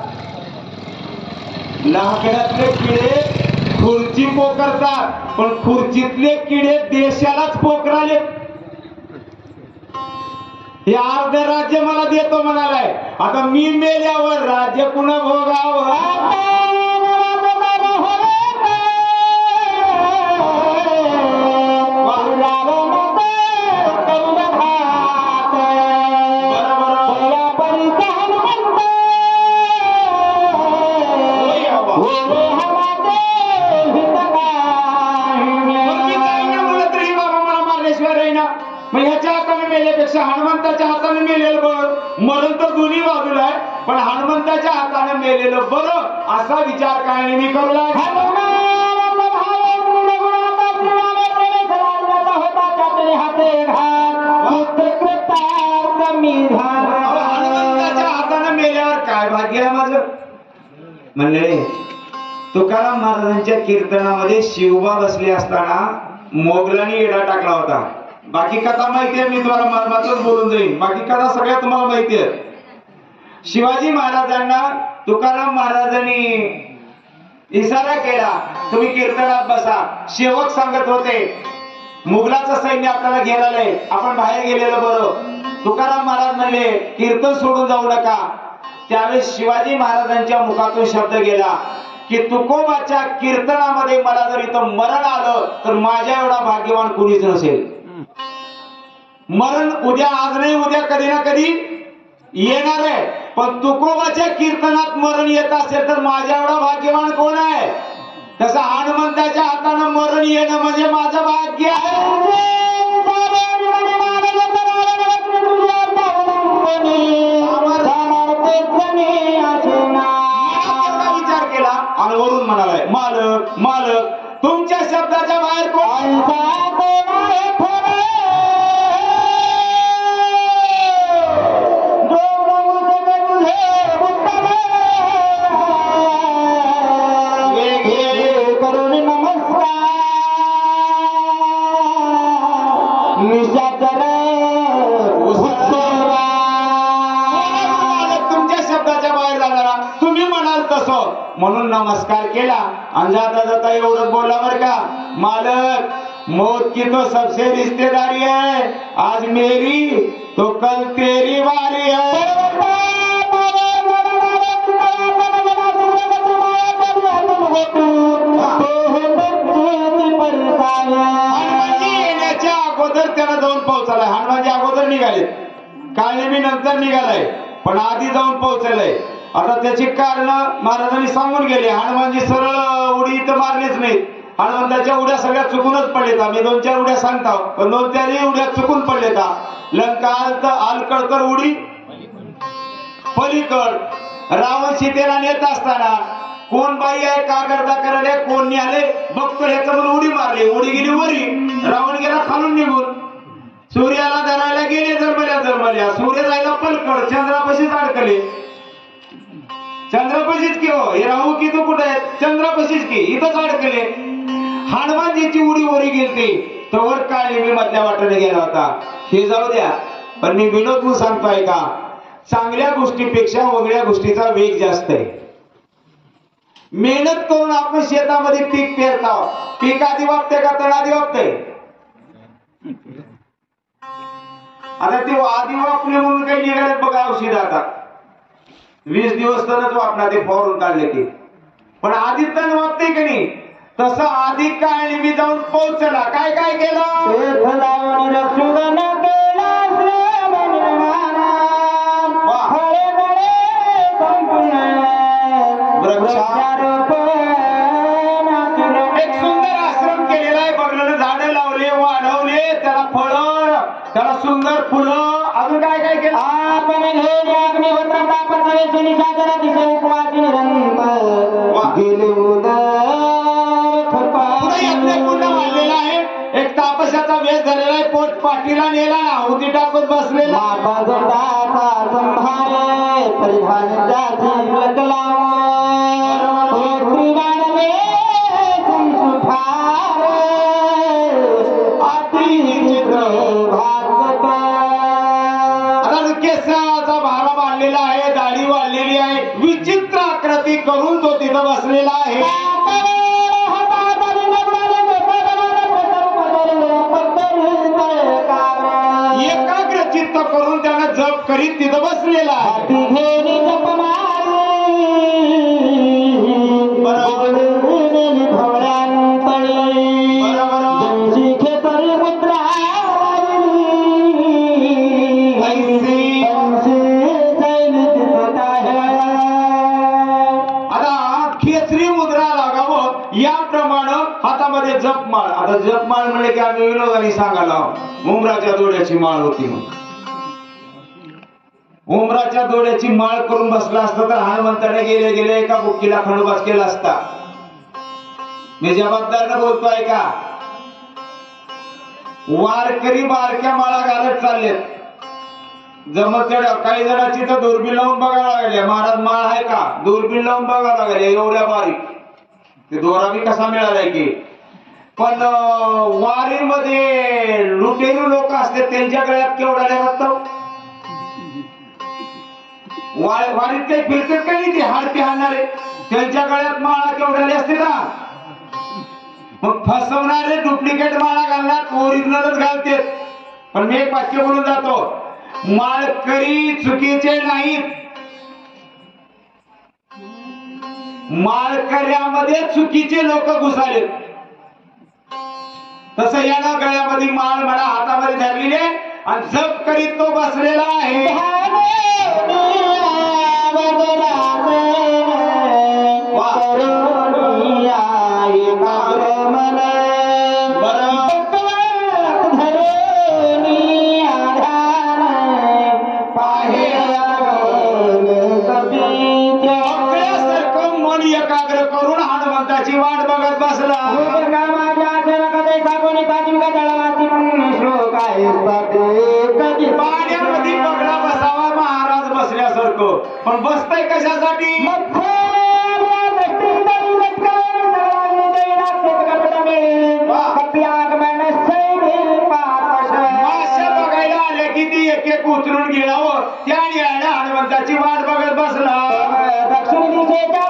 लाकडातले किडे खुर्ची पोकरतात पण खुर्चीतले किडे देशालाच पोकराले हे अर्ध राज्य मला देतो म्हणालाय. आता मी मेल्यावर राज्य पुन्हा भोगावं. मरण तर दोन्ही बाजूला आहे पण हनुमंताच्या हाताने मेलेलं बरं असा विचार काय मी करू लागला अहो, हनुमंताच्या हाताने मेल्यावर काय भाग्य आहे माझं? म्हणले तुकाराम महाराजांच्या कीर्तनामध्ये शिवबा बसले असताना मोगलानी येडा टाकला होता. बाकी कथा माहिती आहे मी तुम्हाला मर्मातच बोलून जाईन बाकी कथा सगळ्या तुम्हाला माहिती आहे शिवाजी महाराजांना तुकाराम महाराजांनी इशारा केला तुम्ही कीर्तनात बसा. सेवक सांगत होते मुघलाचं सैन्य आपल्याला घेणार आहे आपण बाहेर गेलेलं बरं. तुकाराम महाराज म्हणले कीर्तन सोडून जाऊ नका. त्यावेळेस शिवाजी महाराजांच्या मुखातून शब्द गेला की तुकोबाच्या कीर्तनामध्ये मला जर इथं मरण आलं तर माझ्या एवढा भाग्यवान कुणीच नसेल. मरण उद्या आज नाही उद्या कधी ना कधी येणार आहे. पण तुकोबाच्या कीर्तनात मरण येत असेल तर माझ्या एवढा भाग्यवान कोण आहे? तसं हनुमंताच्या हातानं मरण येणं म्हणजे माझं भाग्य आहे. विचार केला आणि वरून म्हणालाय मालक मालक तुमच्या शब्दाच्या बाहेर कोण? म्हणून नमस्कार केला. आणि जाता जाता एवढं बोला बर का. मालक मौत की तो सबसे रिश्तेदारी है आज मेरी तो कल तेरी वारी है. हनुमानजी येण्याच्या अगोदर त्याला जाऊन पोहोचलाय हनुमानजी अगोदर निघाले. काळेबी नंतर निघालाय. पण आधी जाऊन पोहोचलाय. आता त्याची कारण महाराजांनी सांगून गेले हनुमानजी सरळ उडी इथं मारलीच नाही. हनुमंताच्या उड्या सगळ्या चुकूनच पडले मी दोन चार उड्या सांगता पण दोन चारही उड्या चुकून पडलेता. लंका आलत आलकडकर उडी पलीकड. रावण सीतेला नेत असताना कोण बाई आहे का करता करायला कोण निघाले बघतो ह्याचं म्हणून उडी मारली. उडी गेली वरी रावण गेला खालून निघून. सूर्याला धरायला गेले जन्मल्या जन्मल्या. सूर्य जायला पलकड चंद्रापाशीच अडकले चंद्रपशीच की हो? हे राहू की तू कुठे चंद्रपशीच की. इथंच अडकले हनुमानजीची उडी वरी गेलती. तवर काय मी मधल्या वाटेने गेला होता. हे जाऊ द्या. पण मी विनोद म्हणून सांगतोय का? चांगल्या गोष्टीपेक्षा वेगळ्या गोष्टीचा वेग जास्त आहे. मेहनत करून आपण शेतामध्ये पीक पेरता पीक आधी वापते का तण आधी वापते? आता ते आधी वापले म्हणून काही निघाले बघा औषध आता. वीस दिवस तरच वापणार ते फॉरून काढले की. पण आधी तण वापते की नाही? तसं आधी काय मी जाऊन पोहोचला. काय काय केलं? नवे निशाचर दिसे उपवासी निरंतर. गेले पूर्ण वाढलेला आहे. एक तापसाचा वेध झालेला आहे. पोट पाठीला नेला. आहुती टाकून बसलेला. माता ती करून तो तिथं बसलेला आहे. एकाग्र चित्त करून त्यानं जप करीत तिथं बसलेला आहे. की आम्ही विनोदाने सांगायला उमराच्या दोड्याची माळ होती उमराच्या दोड्याची माळ करून बसला असता तर हनुमंताने गेले गेले एका बुक्कीला खंडोबास केला असता. मी जबाबदार बोलतोय का? वारकरी बारक्या माळा घालत चाललेत. जमत काही जणांची तर दुर्बीण लावून बघायला लागले. महाराज माळ आहे का? दुर्बीण लावून बघायला लागले. एवढ्या बारीक. ते दोरा बी कसा मिळालाय की? पण अं, वारीमध्ये लुटेरू लोक असते त्यांच्या गळ्यात केवढा लागत वारीत काही फिरतात काही ते हाडते हाणणारे त्यांच्या गळ्यात माळा केवढ्याले असते ना मग फसवणारे डुप्लिकेट माळा घालणार ओरिजिनलच घालते पण मी एक वाक्य बोलून जातो. माळकरी चुकीचे नाहीत. माळकऱ्यामध्ये चुकीचे लोक घुसाले तसं यानं गळ्यामध्ये माळ म्हणा हातामध्ये धरलेले आणि जप करीत तो बसलेला आहे. पाण्यामध्ये बसावा महाराज बसल्यासारखं पण बसतय कशासाठी बघायला आले की ती एक एक उचलून गेलावं त्या हनुमंताची वाट बघत बसला. दक्षिण दिशेच्या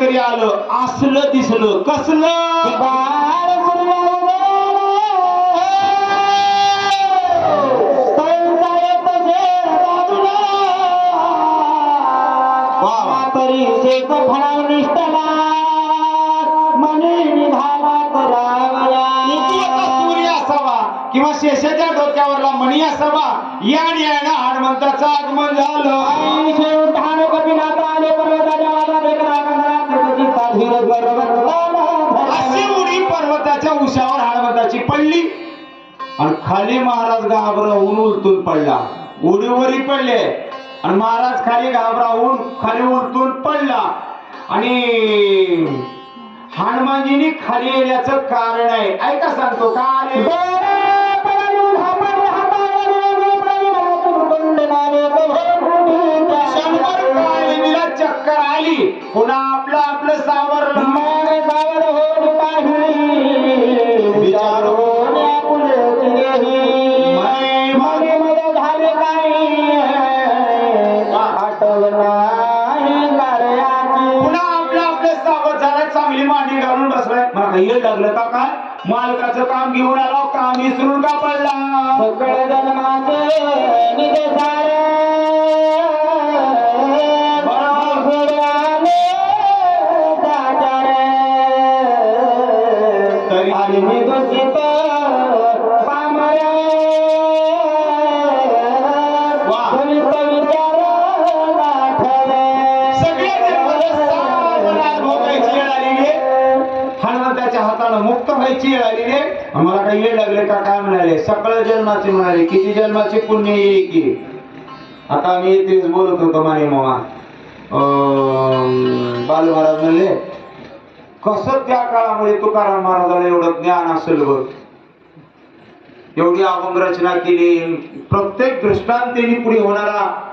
भडक काहीतरी आलं असलं दिसलं कसलं खाली महाराज घाबरावून उलटून पडला. उडीवरी पडले. आणि महाराज खाली घाबरावून खाली उलटून पडला. आणि हनुमानजीनी खाली येण्याचं कारण आहे. ऐका सांगतो का चक्कर आली. पुन्हा आपलं आपलं सांग लागलं का काय? मालकाचं काम घेऊन आला काम विसरून का पडला? सकळ जन्माचे काय जन्माचे म्हणाले. किती जन्माचे? पुण्य येईल की आता मी तेच बोलत होतो माने मामा. बाल बालू महाराज म्हणले कसं त्या काळामध्ये तुकाराम महाराजाला एवढं ज्ञान असेल बघ? एवढी अभंग रचना केली. प्रत्येक दृष्टांतीने पुढे होणारा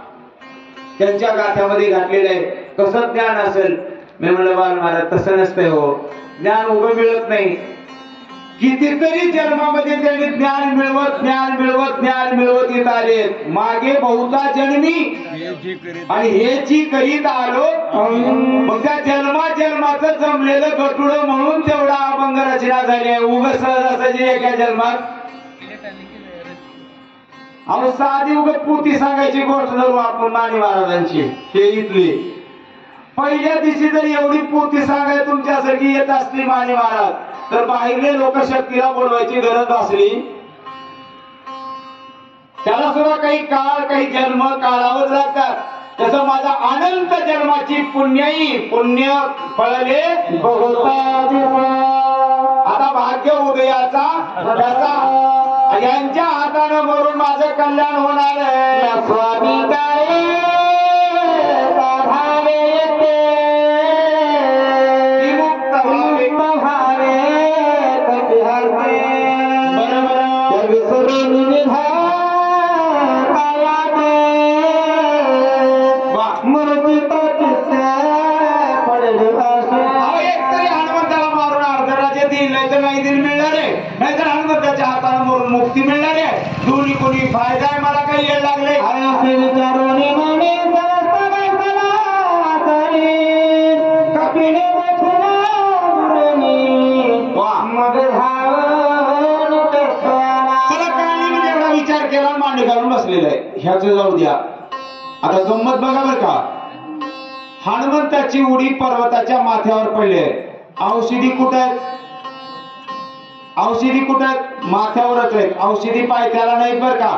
त्यांच्या गाथ्यामध्ये घातलेलं आहे. कसं ज्ञान असेल? मी म्हणलं बाल महाराज तसं नसतंय हो. ज्ञान उभं मिळत नाही. कितीतरी जन्मामध्ये त्यांनी ज्ञान मिळवत ज्ञान मिळवत ज्ञान मिळवत येत आले. मागे बहुता जन्मी आणि हे जी करीत आलो मग त्या जन्मा जन्माचं जमलेलं गटुड म्हणून तेवढा अभंग रचना झाली आहे. उग सहजासहजी एका जन्मात. अहो साधी उग पोती सांगायची गोष्ट धरू आपण माने महाराजांची. हे इथली. पहिल्या दिवशी जर एवढी पूर्ती सांगाय तुमच्यासाठी येत असली माने महाराज तर बाहेरले लोक शक्तीला बोलवायची गरज असली? त्याला सुद्धा काही काळ काही जन्म काळावर लागतात. तसं माझा अनंत जन्माची पुण्याई पुण्य फळले आता भाग्य उदयाचा त्याचा. यांच्या हाताने मरून माझं कल्याण होणार आहे. स्वामी काय ह्याच जाऊ द्या. आता गंमत बघा बर का. हनुमंताची उडी पर्वताच्या माथ्यावर पडली. आहे औषधी कुठं आहेत? औषधी कुठं आहेत? माथ्यावरच आहेत. औषधी पायथ्याला नाही बर का.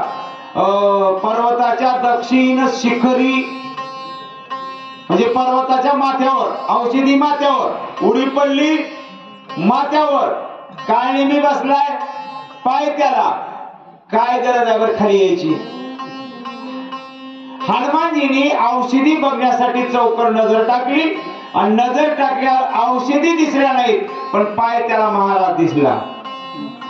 पर्वताच्या दक्षिण शिखरी म्हणजे पर्वताच्या माथ्यावर औषधी माथ्यावर. उडी पडली माथ्यावर. काय नेहमी बसलाय? पायथ्याला. काय गरज आहे बर खाली यायची? हनुमानजीने औषधी बघण्यासाठी चौकर नजर टाकली. आणि नजर टाकल्यावर औषधी दिसल्या नाहीत पण पाय त्याला महाराज दिसला.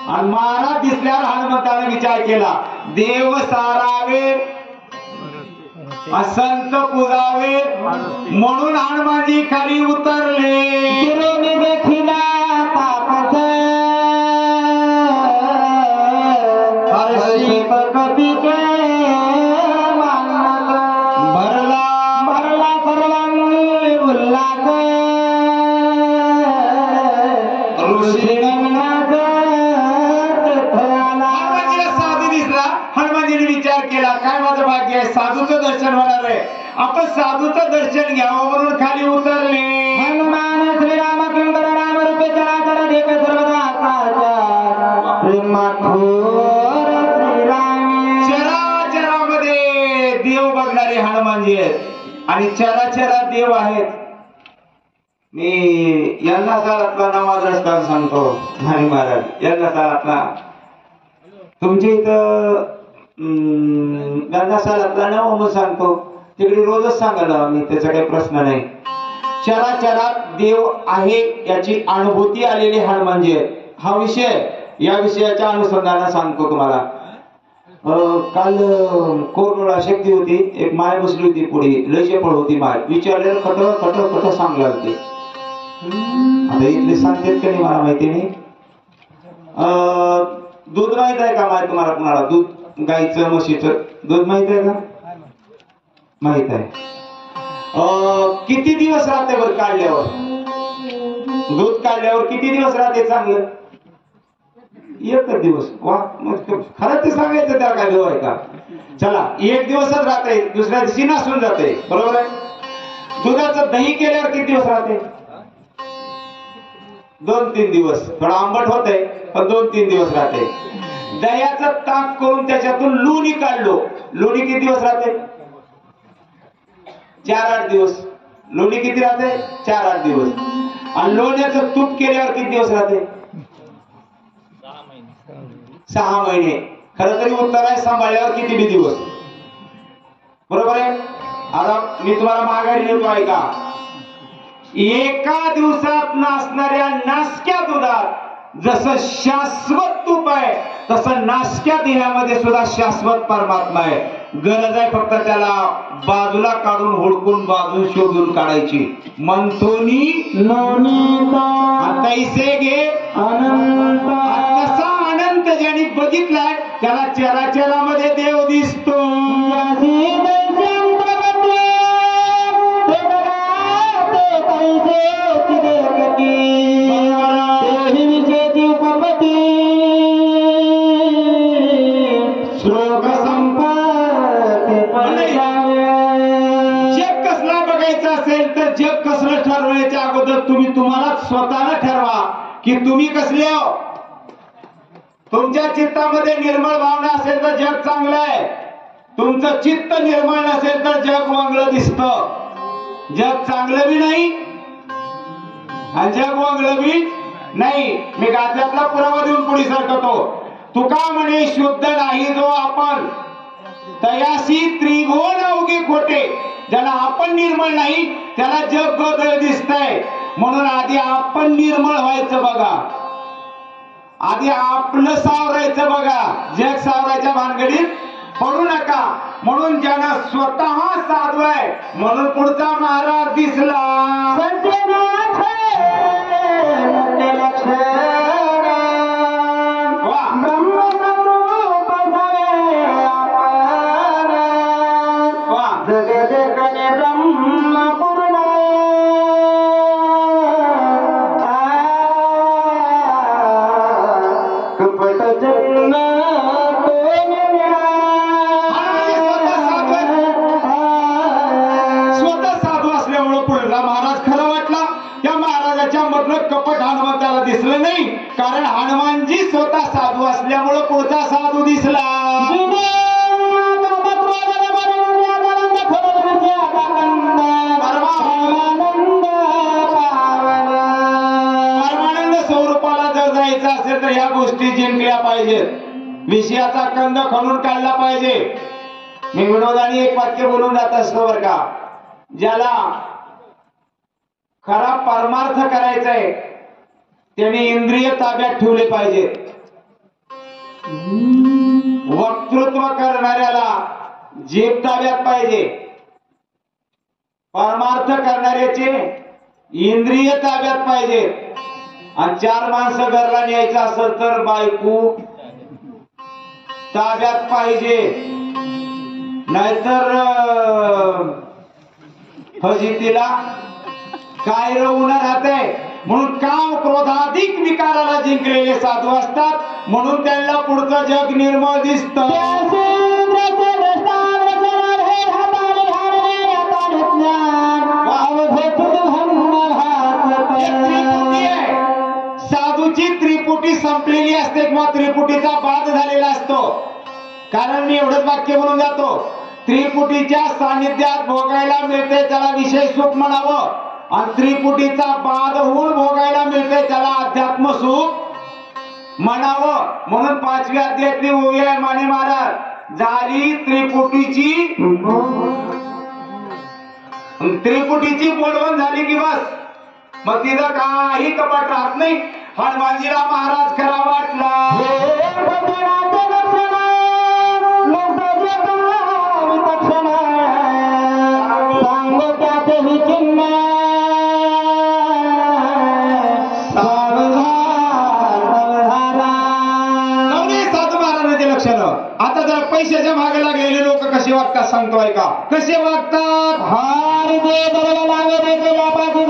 आणि महाराज दिसल्यावर हनुमंताने विचार केला देव सारावे संत पुजावे म्हणून हनुमानजी खाली उतरले. देखिला साधूचं दर्शन घ्यावं म्हणून खाली उतरले. हनुमान श्रीराम किंकर राम रूपे चराचर देख सर्वदा चराचरामध्ये देव बघणारे हनुमानजी आहेत. आणि चराचरात देव आहेत. मी यांना काळातला नवा दृष्टांत सांगतो हरी महाराज. यांना काळातला. तुमच्या इथं सालातला नवा मग सांगतो. तिकडे रोजच सांगायला मी त्याचा काही प्रश्न नाही. चराचरात देव आहे याची अनुभूती आलेली हनुमानजी. हा विषय या विषयाच्या अनुषंगाने सांगतो तुम्हाला. काल कोरोना शक्ती होती एक माय बसली होती पुढे लय शेपळ होती माय. विचारलेलं खट खट खट सांगला होती आता इथले सांगतात का नाही मला माहिती नाही. अं, दूध माहीत आहे का माय तुम्हाला कुणाला? दूध गाईचं म्हशीचं. दूध माहीत आहे का? माहीत आहे. अं, किती दिवस राहते बरं काढल्यावर? दूध काढल्यावर किती दिवस राहते चांगलं? एकच दिवस. वा खरंच ते सांगायचं त्याला काय व्यवहार का चला एक दिवसच राहते दुसऱ्या दिवशी नासून जाते. बरोबर आहे? दुधाचं दही केल्यावर किती दिवस राहते? दोन तीन दिवस. थोडं आंबट होतंय पण दोन तीन दिवस राहते. दह्याचं ताक करून त्याच्यातून लोणी काढलो. लोणी किती दिवस राहते? चार आठ दिवस. लोणी किती राहते? चार आठ दिवस. आणि लोण्याचं तूप केल्यावर किती दिवस राहते? सहा महिने. खर तरी उत्तर आहे सांभाळल्यावर किती बी दिवस. बरोबर आहे? आता मी तुम्हाला माघारी घेतो ऐका. एका दिवसात नासणाऱ्या नासक्या दुधात जसं शाश्वत तूप आहे तसं नासक्या देहामध्ये सुद्धा शाश्वत परमात्मा आहे. गरज आहे फक्त त्याला बाजूला काढून हुडकून बाजू शोधून काढायची. मंथोनी तैसे घे अनंत. तसा अनंत ज्यांनी बघितलाय त्याला चराचरामध्ये देव दिसतो. तर तुम्ही तुम्हाला स्वतःला ठरवा की तुम्ही कसले हो तुमच्या चित्तामध्ये निर्मळ भावना असेल तर जग चांगलं आहे. तुमचं चित्त निर्मळ नसेल तर जग वांगलं दिसत. जग चांगलं बी नाही आणि जग वांगलं बी नाही. मी गाज्यातला पुरावा देऊन पुढे सरकतो. तुका म्हणे शुद्ध नाही जो आपण. तयासी त्रिगुण अवघे खोटे. ज्याला आपण निर्मळ नाही त्याला जग गोदळ दिसतंय. म्हणून आधी आपण निर्मळ व्हायचं बघा. आधी आपलं सावरायचं बघा. जग सावरायच्या भानगडीत पडू नका. म्हणून ज्यांना स्वतः साधवाय म्हणून पुढचा महाराज दिसला. असेल तर ह्या गोष्टी जिंकल्या पाहिजेत. विषयाचा कंद खणून काढला पाहिजे. मी विनोदाने एक वाक्य बोलून जात असतो बर का. ज्याला खरा परमार्थ करायचा आहे त्याने इंद्रिय ताब्यात ठेवले पाहिजेत. वक्तृत्व करणाऱ्याला जीभ ताब्यात पाहिजे. परमार्थ करणाऱ्याचे इंद्रिय ताब्यात पाहिजे. आणि चार माणसं घरला न्यायचं असेल तर बायको ताब्यात पाहिजे. नाहीतर फजितीला काय रवून राहते म्हणून काम क्रोधाधिक विकाराला जिंकलेले साधू असतात. म्हणून त्यांना पुढचं जग निर्मळ दिसत. साधूची त्रिपुटी संपलेली असते किंवा त्रिपुटीचा बाद झालेला असतो. कारण मी एवढंच वाक्य म्हणून जातो. त्रिपुटीच्या सानिध्यात भोगायला मिळते त्याला विशेष सुख म्हणावं. आणि त्रिपुटीचा बाद होऊन भोगायला मिळते त्याला अध्यात्म सुख म्हणावं. म्हणून पाचवी अध्यात्मी ओवी आहे माने महाराज. झाली त्रिपुटीची त्रिपुटीची बोलवण झाली की बस. मग तिथं काही कपाट राहत नाही. हनुमानजीला महाराज खरा वाटला. पैशाच्या मागे लागलेले लोक कसे वागतात सांगतोय का कसे वागतात? हार दे लावे पाठी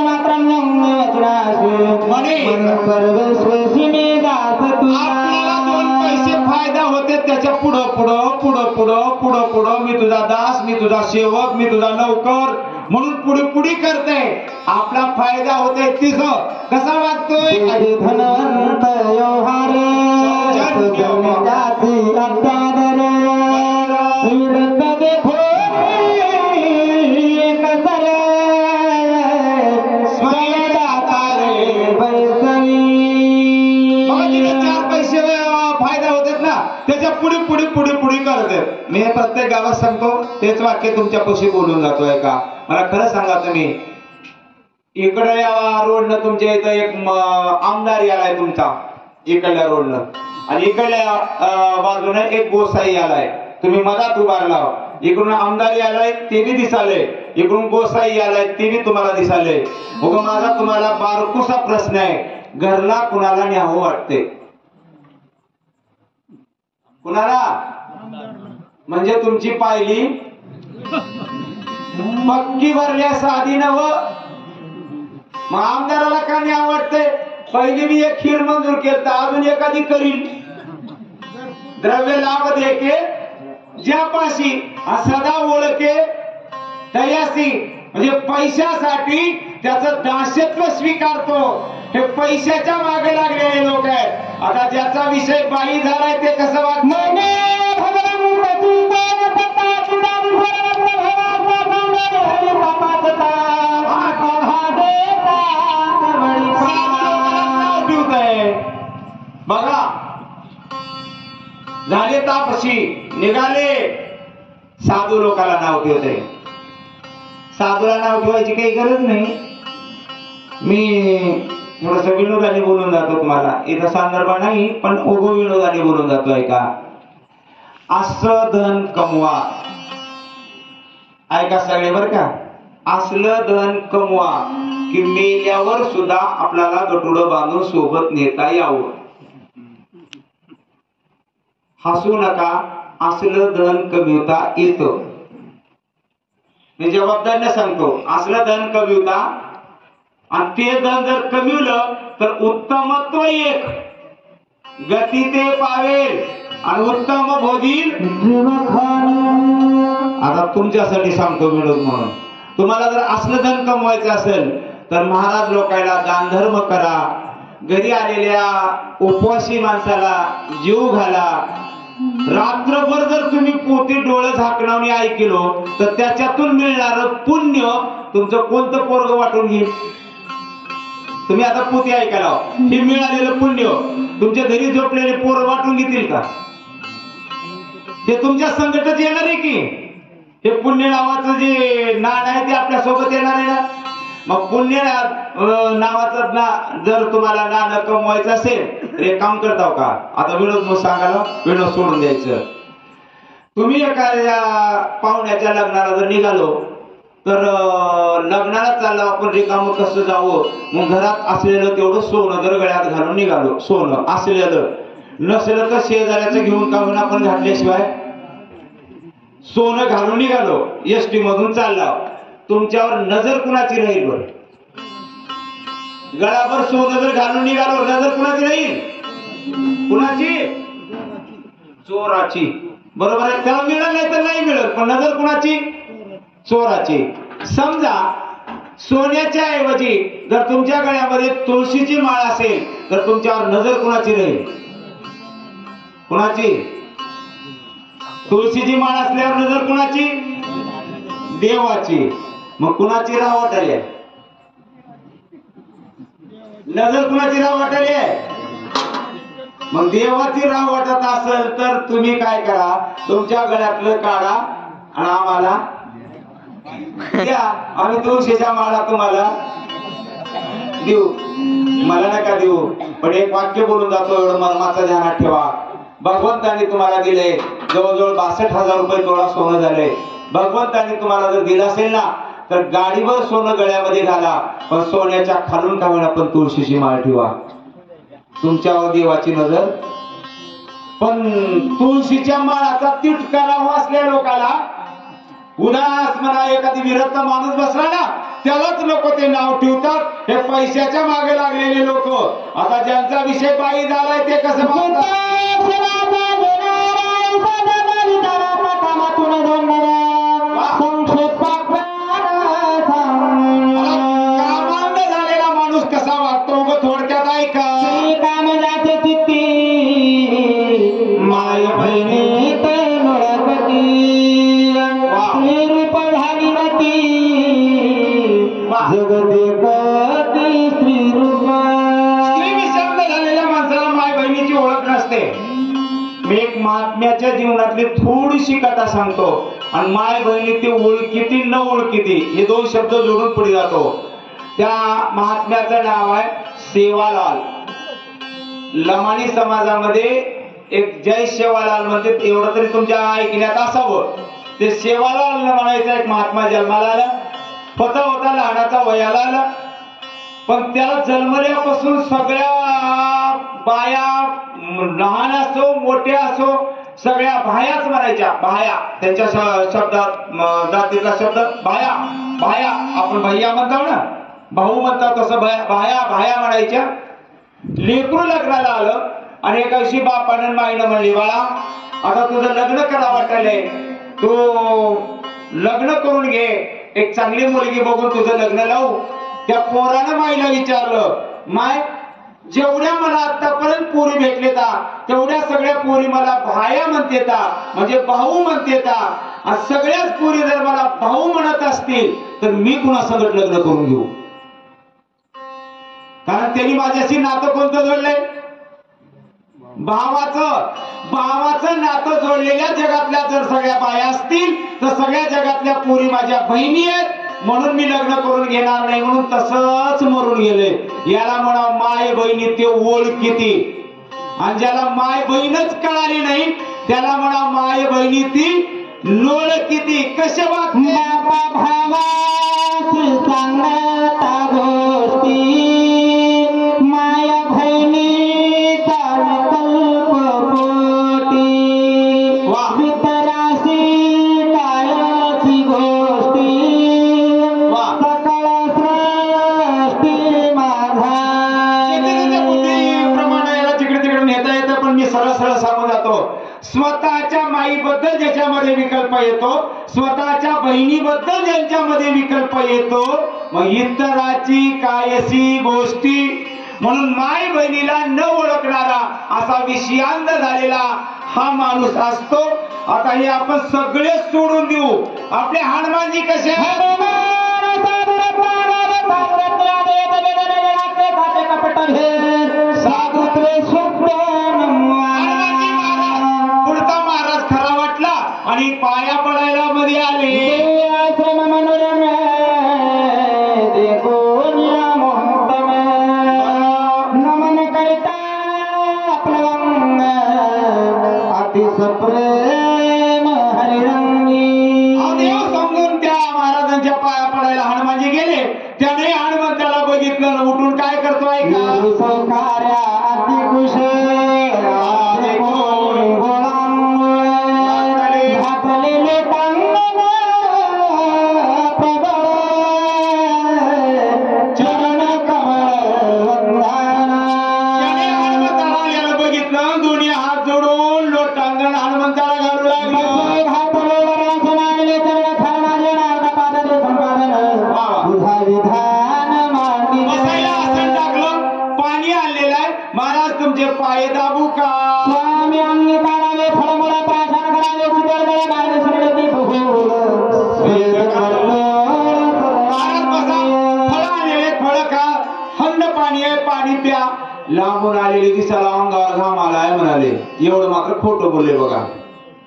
मात्र वचनासु म्हणे दास आपल्याला दोन पैसे तुझा फायदा होते त्याच्या पुढं पुढं पुढं पुढं पुढं पुढं. मी तुझा दास मी तुझा सेवक मी तुझा नौकर. म्हणून पुढे पुढे करते. आपला फायदा होते तिस कसा वागतोय? धनवंत योहारे पुढे पुढे पुढे पुढे करते मी हे प्रत्येक गावात सांगतो तेच वाक्य तुमच्यापाशी बोलून जातोय का? मला खरं सांगा तुम्ही. इकडे या रोडनं तुमच्या इथं एक आमदार यालाय तुमचा इकडल्या रोडनं. आणि इकडल्या बाजूने एक गोसाई आलाय तुम्ही मधात उभारला. इकडून आमदार आलाय ते बी दिसाले. इकडून गोसाई आलाय ते बी तुम्हाला दिसाले. मग माझा तुम्हाला बारकुसा प्रश्न आहे. घरला कुणाला न्यावं वाटते कुणाला? म्हणजे तुमची पायली? पक्की भरल्या साधी नव मग आमदाराला का नाही आवडते? पहिली मी एक खीर मंजूर केलं तर अजून एखादी करीन. द्रव्य लाभ देके ज्यापाशी हा सदा ओळखे तयासी म्हणजे पैशासाठी त्याचं दास्यत्व स्वीकारतो. हे पैशाच्या मागे लागलेले लोक आहेत. आता ज्याचा विषय बाई झालाय ते कसं बघा. झाले तापशी निघाले. साधू लोकाला नाव ठेवते साधूला नाव ठेवायची काही गरज नाही. मी थोडस विनोदाने बोलून जातो तुम्हाला. इथं संदर्भ नाही पण ओघो विनोदाने बोलून जातोय का? असं धन कमवा. ऐका सगळे बर का? असलं धन कमवा की मेल्यावर सुद्धा आपल्याला गटुड बांधून सोबत नेता यावं. हसू नका असलं धन कमिवता येत. मी जबाबदारीने सांगतो असलं धन कमिवता आणि ते धन जर कमिवलं तर उत्तमत्व एक. गती ते पावेल आणि उत्तम भोगील आता तुमच्यासाठी सांगतो मिळून म्हणून. तुम्हाला जर असलं धन कमवायचं असेल तर महाराज लोकायला दानधर्म करा. घरी आलेल्या उपवासी माणसाला जीव घाला. रात्रभर जर तुम्ही पोटी डोळे झाकणावणी ऐकलो तर त्याच्यातून मिळणार पुण्य तुमचं कोणतं पोरग वाटून घेईल? तुम्ही आता पोती ऐकायला हे मिळालेलं पुण्य तुमच्या घरी झोपलेले पोरं वाटून घेतील का? हे तुमच्या संकटच येणार आहे की? हे पुण्य नावाचं जे नाण आहे ते आपल्यासोबत येणार आहे ना? मग पुण्य नावाचं ना जर तुम्हाला नाणं कमवायचं असेल तर एक काम करताव का? आता विनोद मग सांगायला विनोद सोडून द्यायचं. तुम्ही एखाद्या पाहुण्याच्या लग्नाला जर निघालो तर लग्नाला चाललो आपण रिकामं कसं जावं? मग घरात असलेलं तेवढं सोनं जर गळ्यात घालून निघालो सोनं असलेलं. नसलं तर शेजाऱ्याचं घेऊन का आपण घातल्याशिवाय? सोनं घालून निघालो एस टी मधून चालला. तुमच्यावर नजर कुणाची राहील बर? गळाभर सोनं जर घालून निघालो नजर कुणाची राहील? कुणाची? चोराची बरोबर आहे? त्याला मिळाली नाही तर नाही मिळत पण नजर कुणाची? चोराची. समजा सोन्याच्या ऐवजी जर तुमच्या गळ्यामध्ये तुळशीची माळ असेल तर तुमच्यावर नजर कुणाची राहील? कुणाची? तुळशीची माळ असल्यावर नजर कुणाची? देवाची. मग कुणाची राह वाटाली आहे? नजर कुणाची राह वाटाली आहे? मग देवाची राह वाटत असेल तर तुम्ही काय करा? तुमच्या गळ्यातलं काढा आणि आम्हाला द्या आम्ही तुळशीच्या माळा तुम्हाला. देऊ. मला नका देऊ. पण एक वाक्य बोलून जातो एवढं माझा ध्यानात ठेवा. भगवंतांनी तुम्हाला दिले. जवळजवळ बासष्ट हजार रुपये तोळा सोनं झाले. भगवंतांनी तुम्हाला जर दिलं असेल ना तर गाडीवर सोनं गळ्यामध्ये घाला. पण सोन्याच्या खालून का आपण तुळशीची माळ ठेवा. तुमच्यावर देवाची नजर. पण तुळशीच्या माळाचा तिटकारा असल्या लोकाला. उदास म्हणा एखादी विरक्त माणूस बसला ना त्यालाच लोक ते नाव ठेवतात. हे पैशाच्या मागे लागलेले लोक. आता ज्यांचा विषय बाई झालाय ते कसं पाहतात महात्म्याच्या जीवनातली थोडीशी कथा सांगतो. आणि माय बहिणी ती ओळखीती न ओळखीती हे दोन शब्द जोडून पुढे जातो. त्या महात्म्याचं नाव आहे सेवालाल. लमाणी समाजामध्ये एक जय सेवालाल म्हणजे एवढं तरी तुमच्या ऐकण्यात असावं. ते सेवालाल म्हणायचं एक महात्मा जन्माला आला. होता होता लहानाचा वयाला आला. पण त्याला जन्मल्यापासून सगळ्या बाया लहान असो मोठ्या असो सगळ्या भायाच म्हणायच्या. भाया त्यांच्या शब्दात म, जातीतला शब्द भाया भाया आपण भैया म्हणतो ना? भाऊ म्हणतात तसं भया भाया भाया म्हणायच्या. लेकरू लग्नाला आलं आणि एका दिवशी बापानं आणि माईनं म्हणली बाळा आता तुझं लग्न करा वाटायलंय तू लग्न करून घे. एक चांगली मुलगी बघून तुझं लग्न लावू. त्या पोरानं माईला विचारलं माय जेवढ्या मला आतापर्यंत पोरी भेटले तेवढ्या सगळ्या पोरी मला भाया म्हणते म्हणजे भाऊ म्हणतेता. सगळ्याच पोरी जर मला भाऊ म्हणत असतील तर मी कुणासंगत लग्न करून घेऊ? कारण त्यांनी माझ्याशी नातं कोणतं जोडलंय? भावाचं. भावाचं नातं जोडलेल्या जगातल्या जर सगळ्या बाया असतील तर सगळ्या जगातल्या पोरी माझ्या बहिणी आहेत. म्हणून मी लग्न करून घेणार नाही म्हणून तसंच मरून गेले. याला म्हणा माय बहिणी ते ओळ किती? आणि ज्याला माय बहीणच कळाली नाही त्याला म्हणा माय बहिणी ती लोळ किती? कशा वागते? बाबा सांगता गोष्टी. येतो. स्वतःच्या बहिणीबद्दल ज्यांच्यामध्ये विकल्प येतो. मग इतराची कायसी गोष्टी. म्हणून माय बहिणीला न ओळखणारा असा विषयांत झालेला हा माणूस असतो. आता हे आपण सगळे सोडून देऊ. आपले हनुमानजी कसे आहेत? हनुमानजी थंड पाणी आहे पाणी प्या. लांबून आलेले दिसाला अंगावर घाम आलाय म्हणाले. एवढं मात्र खोटं बोलले बघा.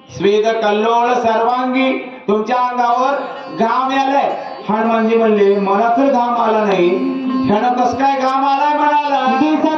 स्वेद कल्लोळ सर्वांगी तुमच्या अंगावर घाम आलाय हनुमानजी म्हणले मला तर घाम आला नाही. ह्यानं कस काय घाम आलाय म्हणाला? दिसते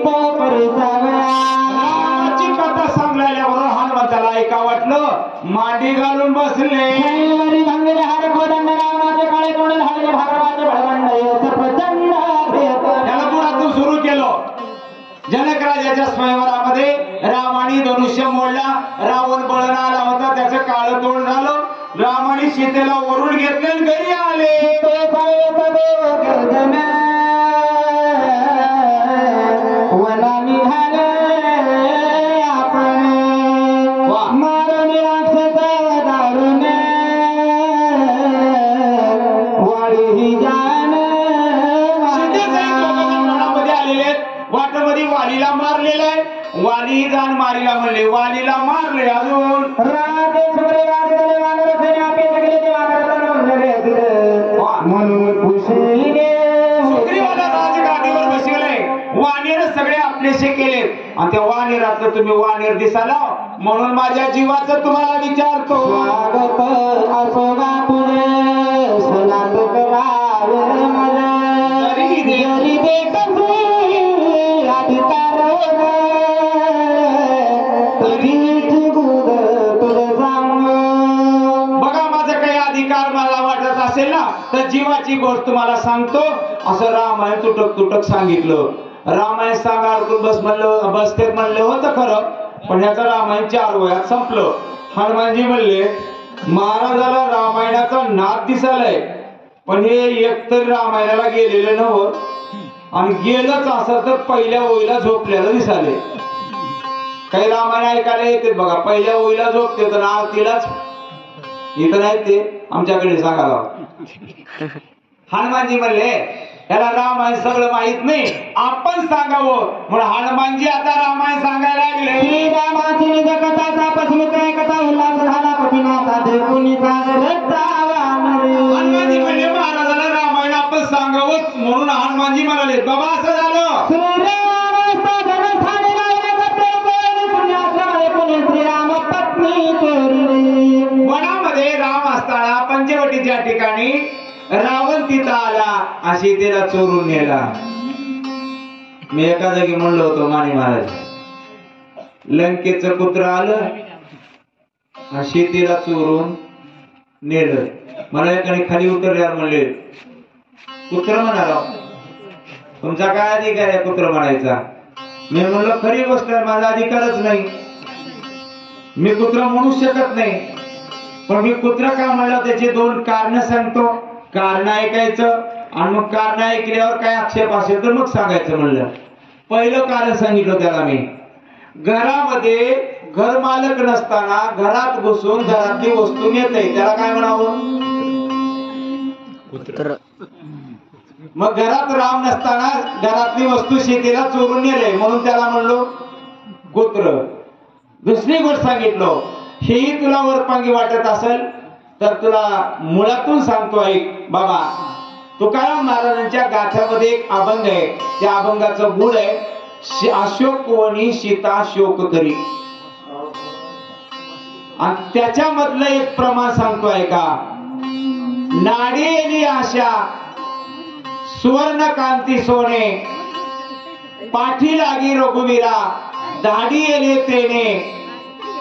मांडी घालून बसले. शनिवारी भांगले हार कोदंड रामाचे काळे तोंड झाले भागवाचे भळवंड येत प्रचंड भेद. त्याला पुरातून सुरू केलं. जनक राजाच्या स्वयंवरामध्ये रामाने धनुष्य मोडला. रावण बळण आला होता त्याचं काळं तोंड झालं. रामाने सीतेला वरून घेतले घरी आले. तो वाली जाण मारीला म्हणले वालीला मारले अजून. म्हणून खुशीने सुग्रीवाला राजगादीवर बसले. वानेर सगळे आपलेसे केले. आणि त्या वानेरात तुम्ही वानेर दिसाला. म्हणून माझ्या जीवाचं तुम्हाला विचारतो स्वागत महत्वाची गोष्ट तुम्हाला सांगतो. असं रामायण तुटक तुटक सांगितलं. रामायण सांगा बस म्हणलं बसतेत म्हणलं होतं खरं. पण ह्याचं रामायण चार वयात संपलं. हनुमानजी म्हणले महाराजाला रामायणाचा नाद दिसायलाय. पण हे एकतर रामायणाला गेलेलं नव्हतं आणि गेलंच असं तर पहिल्या ओळीला झोपल्याला दिसाले काही रामायण ऐकायला येते बघा. पहिल्या ओळीला झोपते तर आरतीलाच इथं नाही ते आमच्याकडे सांगायला हनुमानजी म्हणले याला रामायण सगळं माहीत नाही आपण सांगावं. म्हणून हनुमानजी आता रामायण सांगायला लागले. श्रीरामाची निज कथा तापस्मित कथा उल्हास झाला देवकुनी हनुमानजी म्हणले महाराजाला रामायण आपण सांगावं म्हणून हनुमानजी म्हणाले बाबा असं झालं. श्रीराम पत्नी चोरी राम असताना पंचवटीच्या ठिकाणी रावण तिथं आला अशी तिला चोरून नेला. मी एका जागी म्हणलो होतो माने महाराज लंकेच कुत्र आलं शेतीला चोरून नेलं. मला एकाने खाली उतरल्यावर म्हणले कुत्र म्हणाला तुमचा काय अधिकार आहे कुत्र म्हणायचा? मी म्हणलं खरी गोष्ट आहे माझा अधिकारच नाही. मी कुत्र म्हणू शकत नाही. पण मी कुत्र का म्हणलं त्याचे दोन कारण सांगतो. कारण ऐकायचं आणि मग कारण ऐकल्यावर काय आक्षेप असेल तर मग सांगायचं म्हणलं. पहिलं कारण सांगितलं त्याला मी. घरामध्ये घर मालक नसताना घरात घुसून घरातली वस्तू नेते त्याला काय म्हणावं? कुत्र. मग घरात राम नसताना घरातली वस्तू शेतीला चोरून नेले म्हणून त्याला म्हणलो कुत्र. दुसरी गोष्ट सांगितलं. हेही तुला वरपांगी वाटत असेल तर तुला मुळातून सांगतो ऐक बाबा तुकाराम महाराजांच्या गाथ्यामध्ये एक अभंग आहे. त्या अभंगाचं मूळ आहे अशोक कोणी सीता शोक करी. आणि त्याच्यामधलं एक प्रमाण सांगतो ऐका. नाडी येली आशा सुवर्ण कांती सोने पाठी लागी रघुवीरा दाढी येले तेने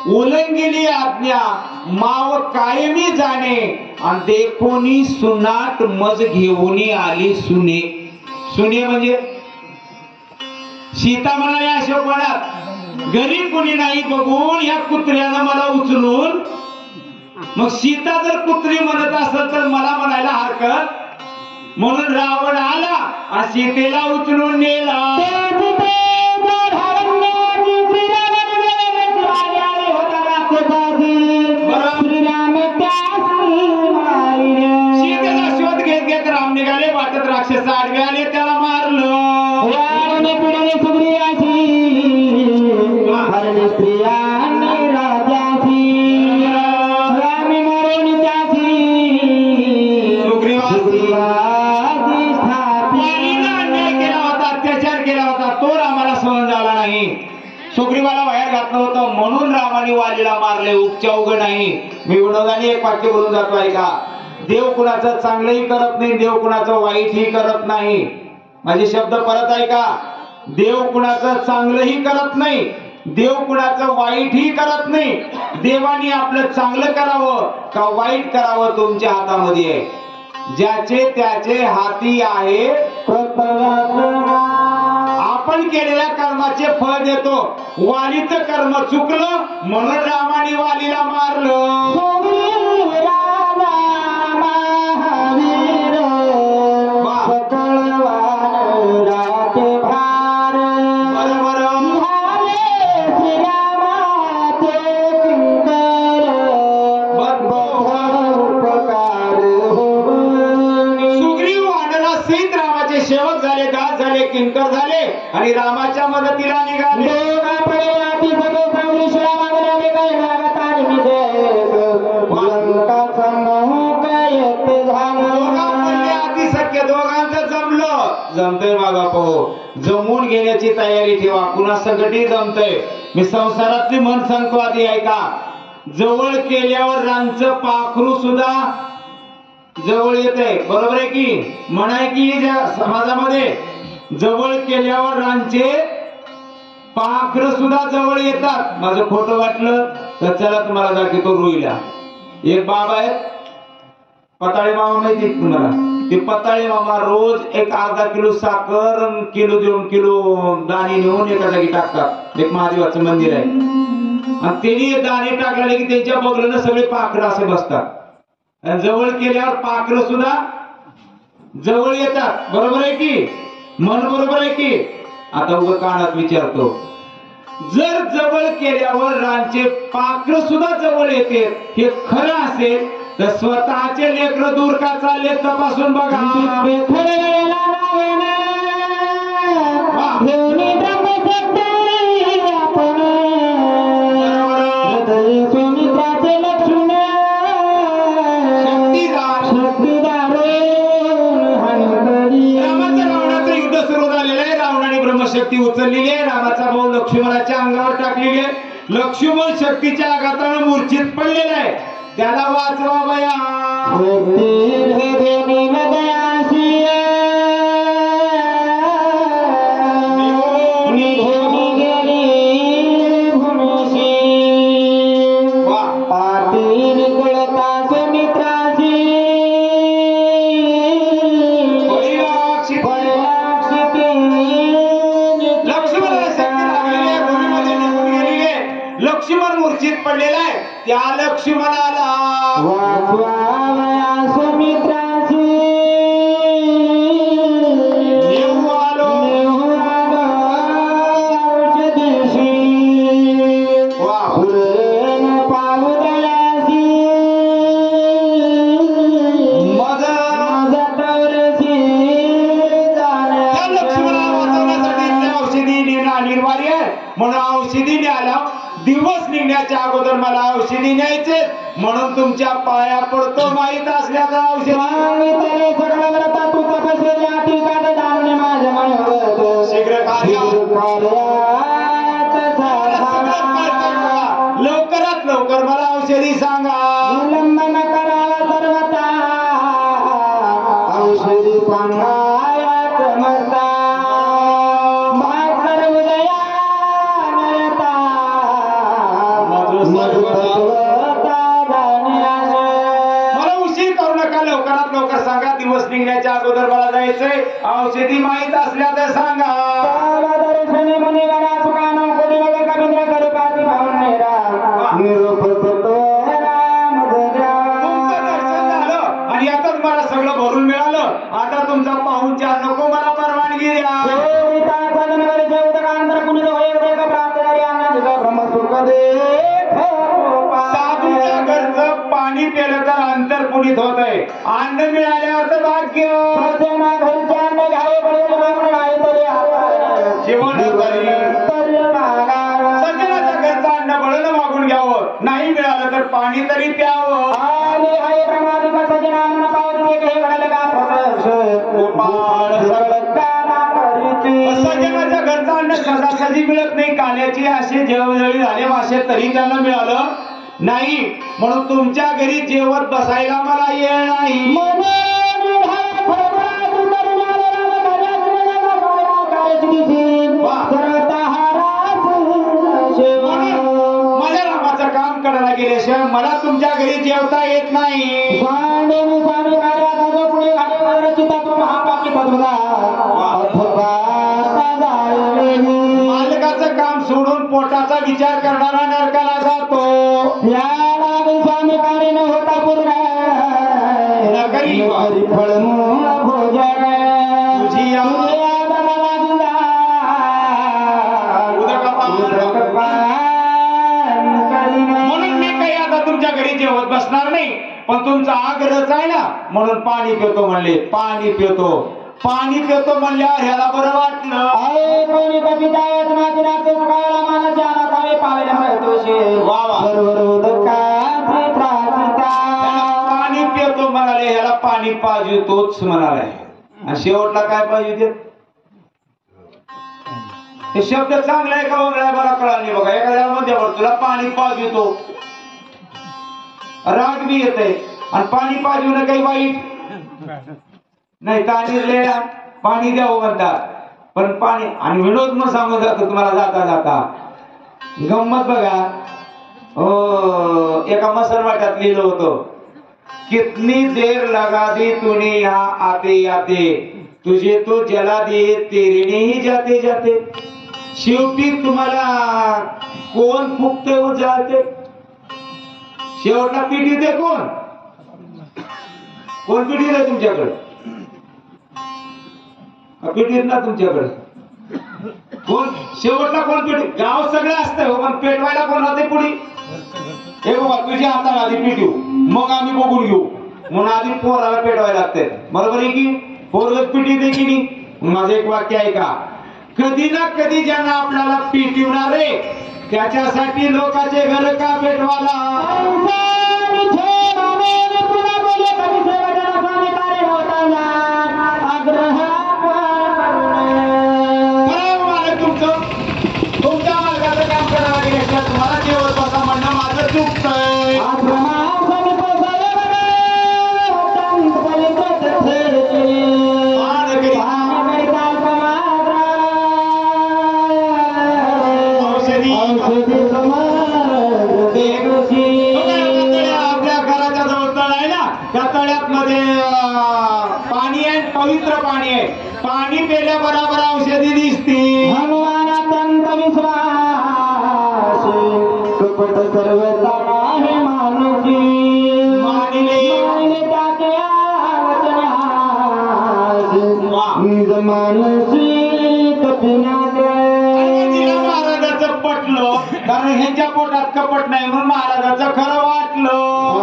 उलंगिली आज्ञा माव कायमी जाणे आणि देखोनी सुनात मज घेऊन आली सुने. सुने म्हणजे? सीता म्हणाल्या अशोक वनात घरी कोणी नाही बघून या कुत्र्यानं मला उचलून. मग सीता जर कुत्री म्हणत असेल तर मला म्हणायला हरकत? म्हणून रावण आला आणि सीतेला उचलून नेला. वाटत राक्षस आडवे आले त्याला मारलं. केला होता अत्याचार केला होता तो रामाला सहन झाला नाही. सुग्रीवाला बाहेर घातलं होतं म्हणून रामाने वालीला मारले उपच्या उघड नाही. मी विनोदाने एक वाक्य बोलून जातो ऐका. देव कुणाचं चांगलंही करत नाही देव कुणाचं वाईटही करत नाही. माझे शब्द परत ऐका. देव कुणाचं चांगलंही करत नाही देव कुणाचं वाईटही करत नाही. देवाने आपलं चांगलं करावं का वाईट करावं तुमच्या हातामध्ये? आहे ज्याचे त्याचे हाती आहे आपण केलेल्या कर्माचे फळ देतो. वालीचं कर्म चुकलं म्हणून रामाने वालीला मारलं. जमून तयारी ठेवा. कुणा सगळी जमतय. मी संसारातली मन सांगतो आधी ऐका जवळ केल्यावर रांचं पाखरू सुद्धा जवळ येत आहे बरोबर आहे की? म्हणाय की ज्या समाजामध्ये? जवळ केल्यावर रांचे पाखर सुद्धा जवळ येतात. माझं खोटं वाटलं तर चला तुम्हाला दाखवतो रुईला. एक बाब आहे. पताळे मामा माहिती तुम्हाला? ते पताळे मामा रोज एक अर्धा किलो साखर अन किलो दोन किलो दाणे नेऊन एका जागी टाकतात. एक महादेवाचं मंदिर आहे. आणि त्यांनी दाणे टाकले की त्यांच्या बगलनं सगळे पाखरं असे बसतात. आणि जवळ केल्यावर पाखरं सुद्धा जवळ येतात. बरोबर आहे की? मन बरोबर आहे की? आता उभं कानात विचारतो. जर जवळ केल्यावर रांचे पाखर सुद्धा जवळ येते हे खरं असेल तर स्वतःचे लेकर दूर का चालले तपासून बघा. शक्ती युद्ध सुरू रावणाने उचललेली आहे. रामाचा भाऊ लक्ष्मणाच्या अंगावर टाकलेली आहे. लक्ष्मण शक्तीच्या आघातानं मूर्छित पडलेला आहे. त्याला वाचवा बया. औषधी माहीत असल्या तर सांगा. आणि आता तुम्हाला सगळं भरून मिळालं. आता तुमचा नको मला परवानगी द्या. साधूच्या घरचं पाणी पिलं तर अंतर पुनीत होत आहे. अन्न विकायचे असे जळजळी झाले मासे तरी त्यांना मिळालं नाही. म्हणून तुमच्या घरी जेवत बसायला मला येळ नाही. मला तुमच्या घरी जेवता येत नाही. मालकाचं काम सोडून पोटाचा विचार करणारा नरकाला जातो. या न होता पूर्ण. नकरी फळमूळ भोजन. तुझी. म्हणून मी काही आता तुमच्या घरी जेवत बसणार नाही. पण तुमचा आग्रहच आहे ना म्हणून पाणी पितो म्हणले. पाणी पितो. पाणी पितो म्हणल्यावर ह्याला बरं वाटलं. आहे कोणी कविता माती नाचते सकाळला मानाच्या नाकावे पावेला मिळतोशे वा. बरोबर पाणी पितो म्हणाले ह्याला पाणी पाहिजे तोच म्हणाले. आणि शेवटला काय पाहिजे ते? हे शब्द चांगला आहे का वगळा आहे? मला कळा नाही बघा. एखाद्या मध्ये तुला पाणी पाहिजे तो. राग बी येत आणि पाणी पाहिजे काही वाईट? नाही ताणीरलेला पाणी द्यावं म्हणतात. पण पाणी आणि विनोद मग सांगून जातो तुम्हाला जाता जाता. गंमत बघा. हो एका मसलवाट्यात लिहिलं होतं कितनी देर लगा दी तुने या आते आते. तुझे तो जला दिए तेरे ही जाते जाते. शेवटी तुम्हाला कोण फुकते व जाते. शेवटला पिढी ते कोण? कोण पिढी दे तुमच्याकडे? पिढीत ना तुमच्याकडे? कोण? शेवटला कोण पिढी गाव सगळं असतं हो, पण पेटवायला कोण राहते पुढी? हे बाबा तुझ्या हाताला आधी पिटू मग आम्ही बघून घेऊ. म्हणून आधी पोराला पेटवायला लागते. बरोबर आहे की? पोरग पिटी दे की नाही? माझं एक वाक्य आहे का? कधी ना कधी ज्यांना आपल्याला पिटवणार रे त्याच्यासाठी लोकांचे घर का पेटवाला महाराजाचं पटलं कारण ह्यांच्या पोटात कपट नाही म्हणून महाराजाचं खरं वाटलं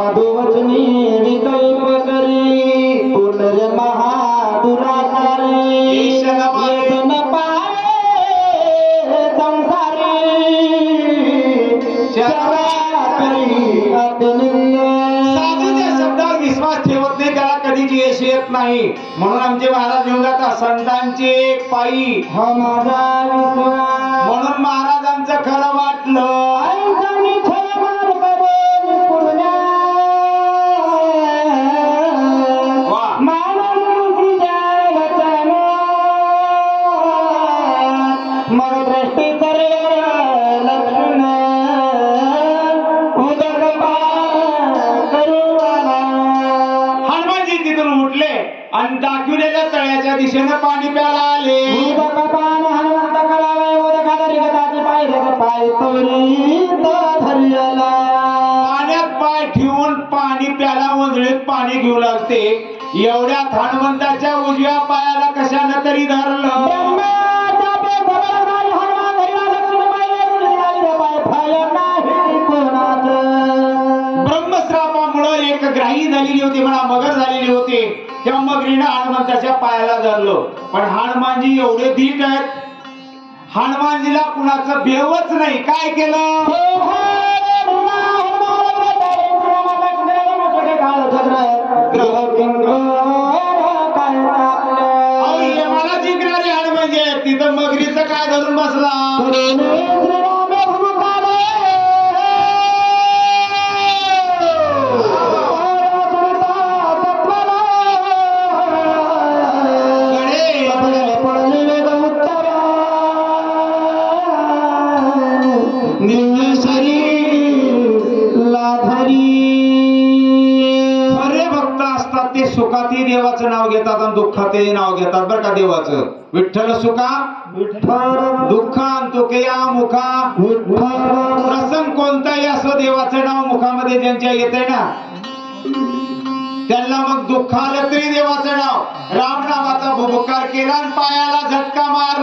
संतांचे पायी. हा माझा दिशेनं पाणी प्यायला आले. पान हनुमंत करावे उदकाला रिगताचे पाय रग पाय तोरीत धरलेला. पाण्यात पाय ठेवून पाणी प्याला वंजळीत पाणी घेऊ लागते. एवढ्यात हनुमंताच्या उजव्या पायाला कशानं तरी धरलं? धरला. ब्रह्मश्रापामुळं एक ग्राही झालेली होती म्हणा मगर झालेली होती. त्या मगरीनं हनुमंताच्या पायाला धरलो. पण हनुमानजी एवढे धीट आहेत. हनुमानजीला कुणाचं भेवच नाही. काय केलं? हो, हो. दुःखातही नाव घेतात बरं का देवाचं. विठ्ठल सुखा विठ्ठल दुःख आणतो के या मुखा. प्रसंग कोणताही असो देवाचं नाव मुखामध्ये ज्यांच्या येते ना त्यांना मग दुःख आलं तरी देवाचं नाव. रामनामाचा भुबकार केला आणि पायाला झटका मार